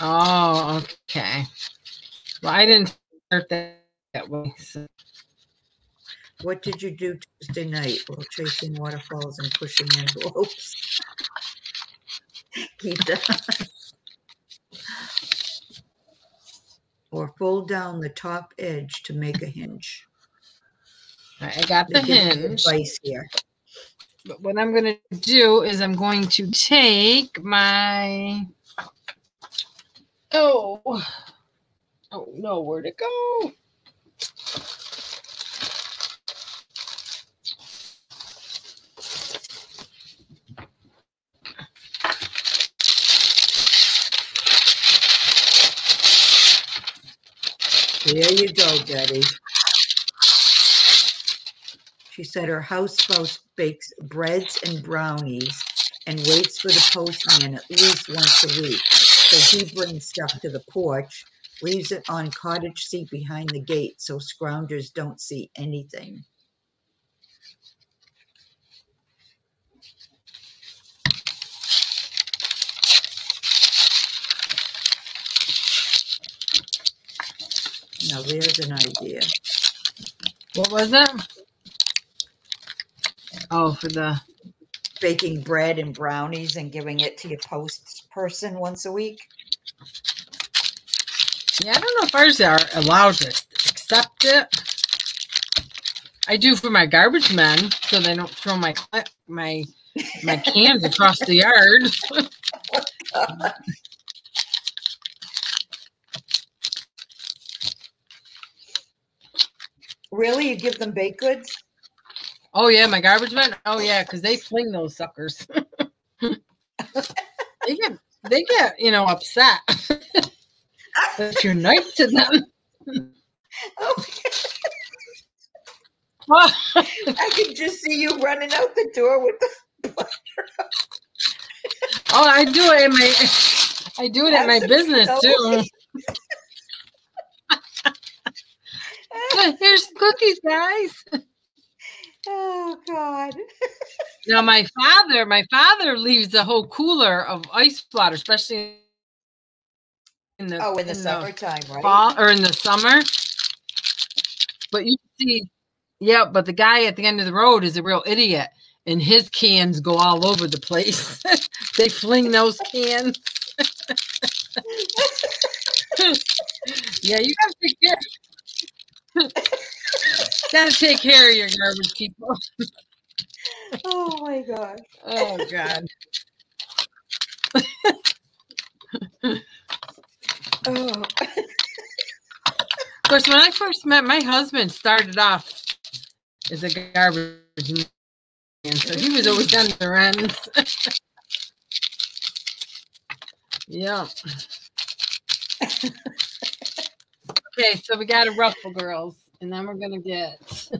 Oh, okay. Well, I didn't start that, that way. So. What did you do Tuesday night? While chasing waterfalls and pushing envelopes. Keep that. Or fold down the top edge to make a hinge. Right, I got the They're giving you hinge. Advice here. But what I'm going to do is I'm going to take my. Oh. Oh, no, where to go? There you go, Betty. She said her houseboat bakes breads and brownies and waits for the postman at least once a week. So he brings stuff to the porch, leaves it on cottage seat behind the gate so scroungers don't see anything. Now there's an idea. What was it? Oh, for the. Baking bread and brownies and giving it to your post person once a week. Yeah, I don't know if ours are allowed to accept it. I do for my garbage men, so they don't throw my my my cans across the yard. Really? You give them baked goods? Oh yeah, my garbage men. Oh yeah, because they fling those suckers. they get they get you know upset if you're nice to them. Oh I can just see you running out the door with the. Oh, I do it in my I do it at my business too. Here's cookies, guys. Oh God! Now my father, my father leaves a whole cooler of ice water, especially in the Oh, in the summertime, right? fall or in the summer. But you see, yeah, but the guy at the end of the road is a real idiot, and his cans go all over the place. they fling those cans. yeah, you have to get. Gotta take care of your garbage people. Oh my God! Oh God. Oh, Of course, when I first met my husband, started off as a garbage man, so he was always on the ends. yeah. Okay, so we got a ruffle girls, and then we're gonna get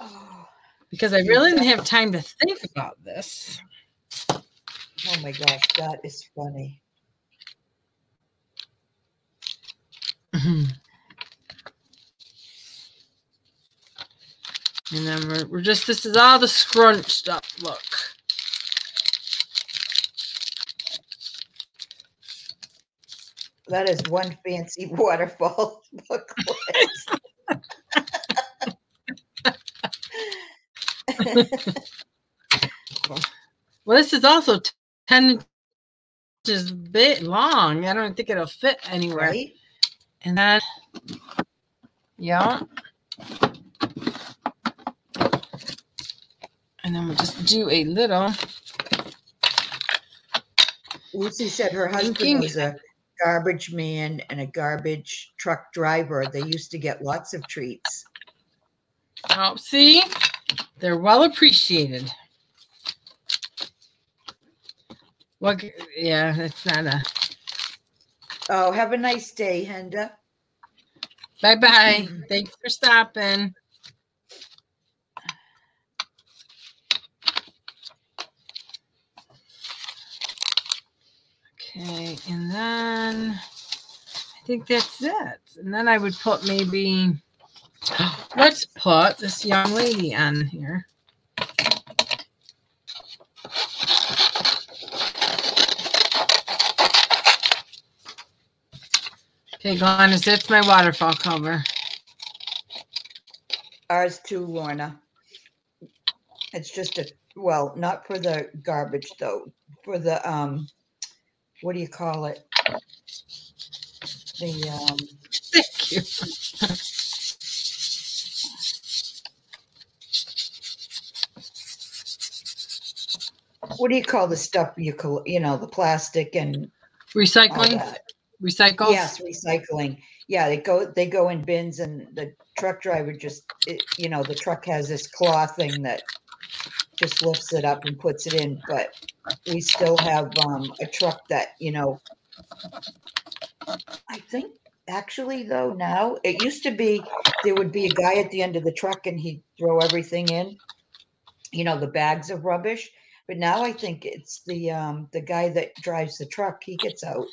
oh, because I really didn't have time to think about this. oh my gosh, that is funny. And then we're, we're just this is all the scrunched up look. That is one fancy waterfall booklet. Well, this is also t- ten inches bit long. I don't think it'll fit anywhere. right? And then, yeah. And then we'll just do a little. Lucy said her husband was a garbage man and a garbage truck driver. They used to get lots of treats. Oh, see, they're well appreciated. What? Yeah, it's not a. Oh, have a nice day, Henda. Bye bye. Mm-hmm. Thanks for stopping. Okay, and then I think that's it. And then I would put maybe, let's put this young lady on here. Okay, Glennis, that's my waterfall cover. Ours too, Lorna. It's just a, well, not for the garbage though, for the, um, what do you call it? The, um, Thank you. what do you call the stuff you call, you know, the plastic and Recycling, recycle. Yes, recycling. Yeah, they go, they go in bins and the truck driver just, it, you know, the truck has this claw thing that just lifts it up and puts it in, but we still have, um, a truck that, you know, I think actually though now, it used to be, there would be a guy at the end of the truck and he'd throw everything in, you know, the bags of rubbish. But now I think it's the, um, the guy that drives the truck, he gets out.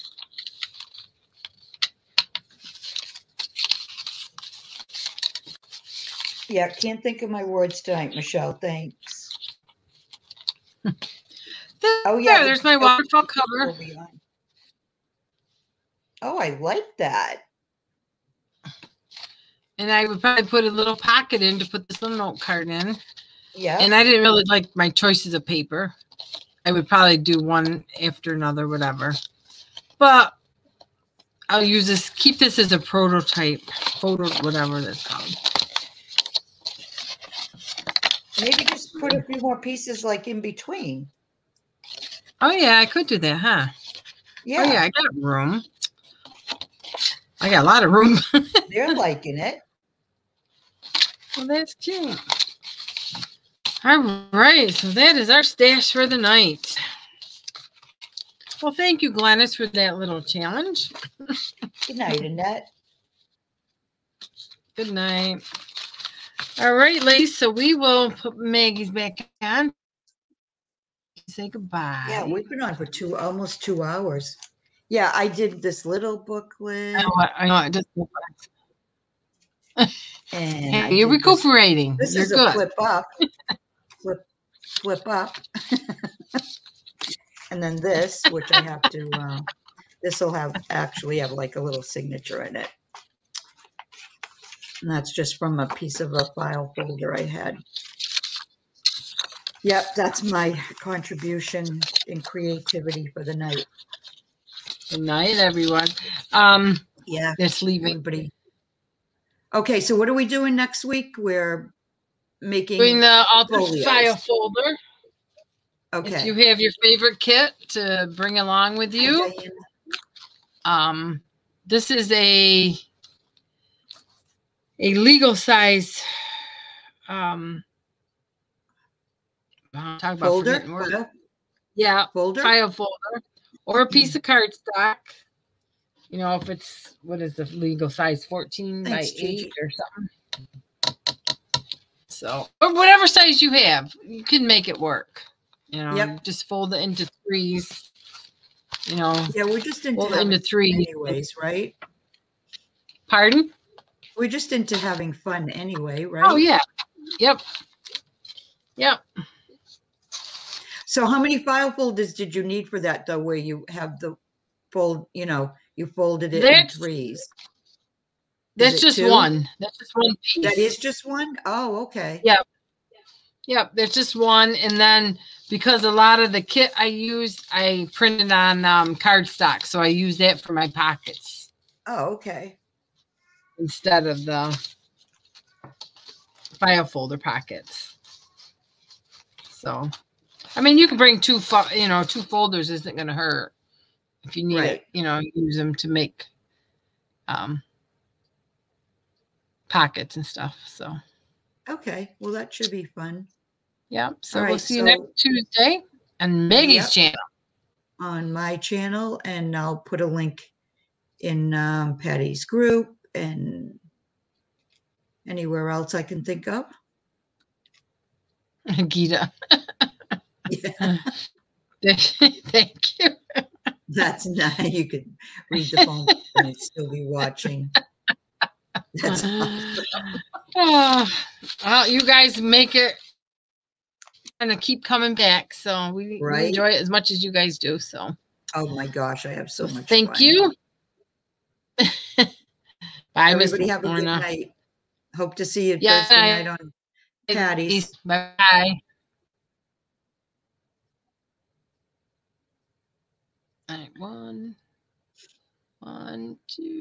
Yeah, can't think of my words tonight, Michelle. Thanks. Oh, yeah, There, there's my waterfall cover. will be on. Oh, I like that. And I would probably put a little pocket in to put this little note card in. Yeah. And I didn't really like my choices of paper. I would probably do one after another, whatever. But I'll use this, keep this as a prototype, photo, whatever that's called. Maybe just put a few more pieces like in between. Oh, yeah, I could do that, huh? Oh, yeah, Oh, yeah, I got room. I got a lot of room. they're liking it. well, that's cute. All right, so that is our stash for the night. Well, thank you, Glennis, for that little challenge. Good night, Annette. Good night. All right, ladies. So we will put Maggie's back on. Say goodbye. Yeah, we've been on for two, almost two hours. Yeah, I did this little booklet I know. I- know. I just, and you're did this- recuperating. This you're is a flip up. Flip, flip up. And then this, which I have to, uh, this will have, actually have like a little signature in it. And that's just from a piece of a file folder I had. Yep, that's my contribution in creativity for the night. Good night, everyone. Um, Yeah, it's leaving. everybody. Okay, so what are we doing next week? We're making, Doing the folios. file folder. If okay. you have your favorite kit to bring along with you, um, this is a a legal size. Um, talk about Folder, words. Yeah, folder? file folder or a mm-hmm. piece of cardstock. You know, if it's what is the legal size, fourteen Thanks, by Gigi. eight or something. So, or whatever size you have, you can make it work. You know, Yep. just fold it into threes. You know, Yeah, we're just into fold it having into threes. anyways, right? Pardon? We're just into having fun anyway, right? Oh yeah. Yep. Yep. So how many file folders did you need for that though, where you have the fold, you know, you folded it in That's- threes? That's just two? one. That's just one piece. That is just one? Oh, okay. Yeah. Yep, there's just one, and then because a lot of the kit I used, I printed on um, cardstock, so I use that for my pockets Oh, okay. instead of the file folder pockets. So, I mean, you can bring two, fo- you know, two folders isn't going to hurt if you need Right. it. You know, use them to make um, pockets and stuff. So, Okay. Well, that should be fun. yeah. So All we'll right, see you next Tuesday on Maggie's Yep. channel. on my channel and I'll put a link in um, Patty's group and anywhere else I can think of. Gita. Yeah. Thank you. That's not, you could read the phone and still be watching. That's uh-huh. awesome. Oh, well, you guys make it and keep coming back. So we, we enjoy it as much as you guys do. So Oh my gosh, I have so much thank fun. you. Bye, Everybody have a good night. Hope to see you Yeah, Thursday night on Patty's. Bye. All right, one, one, two.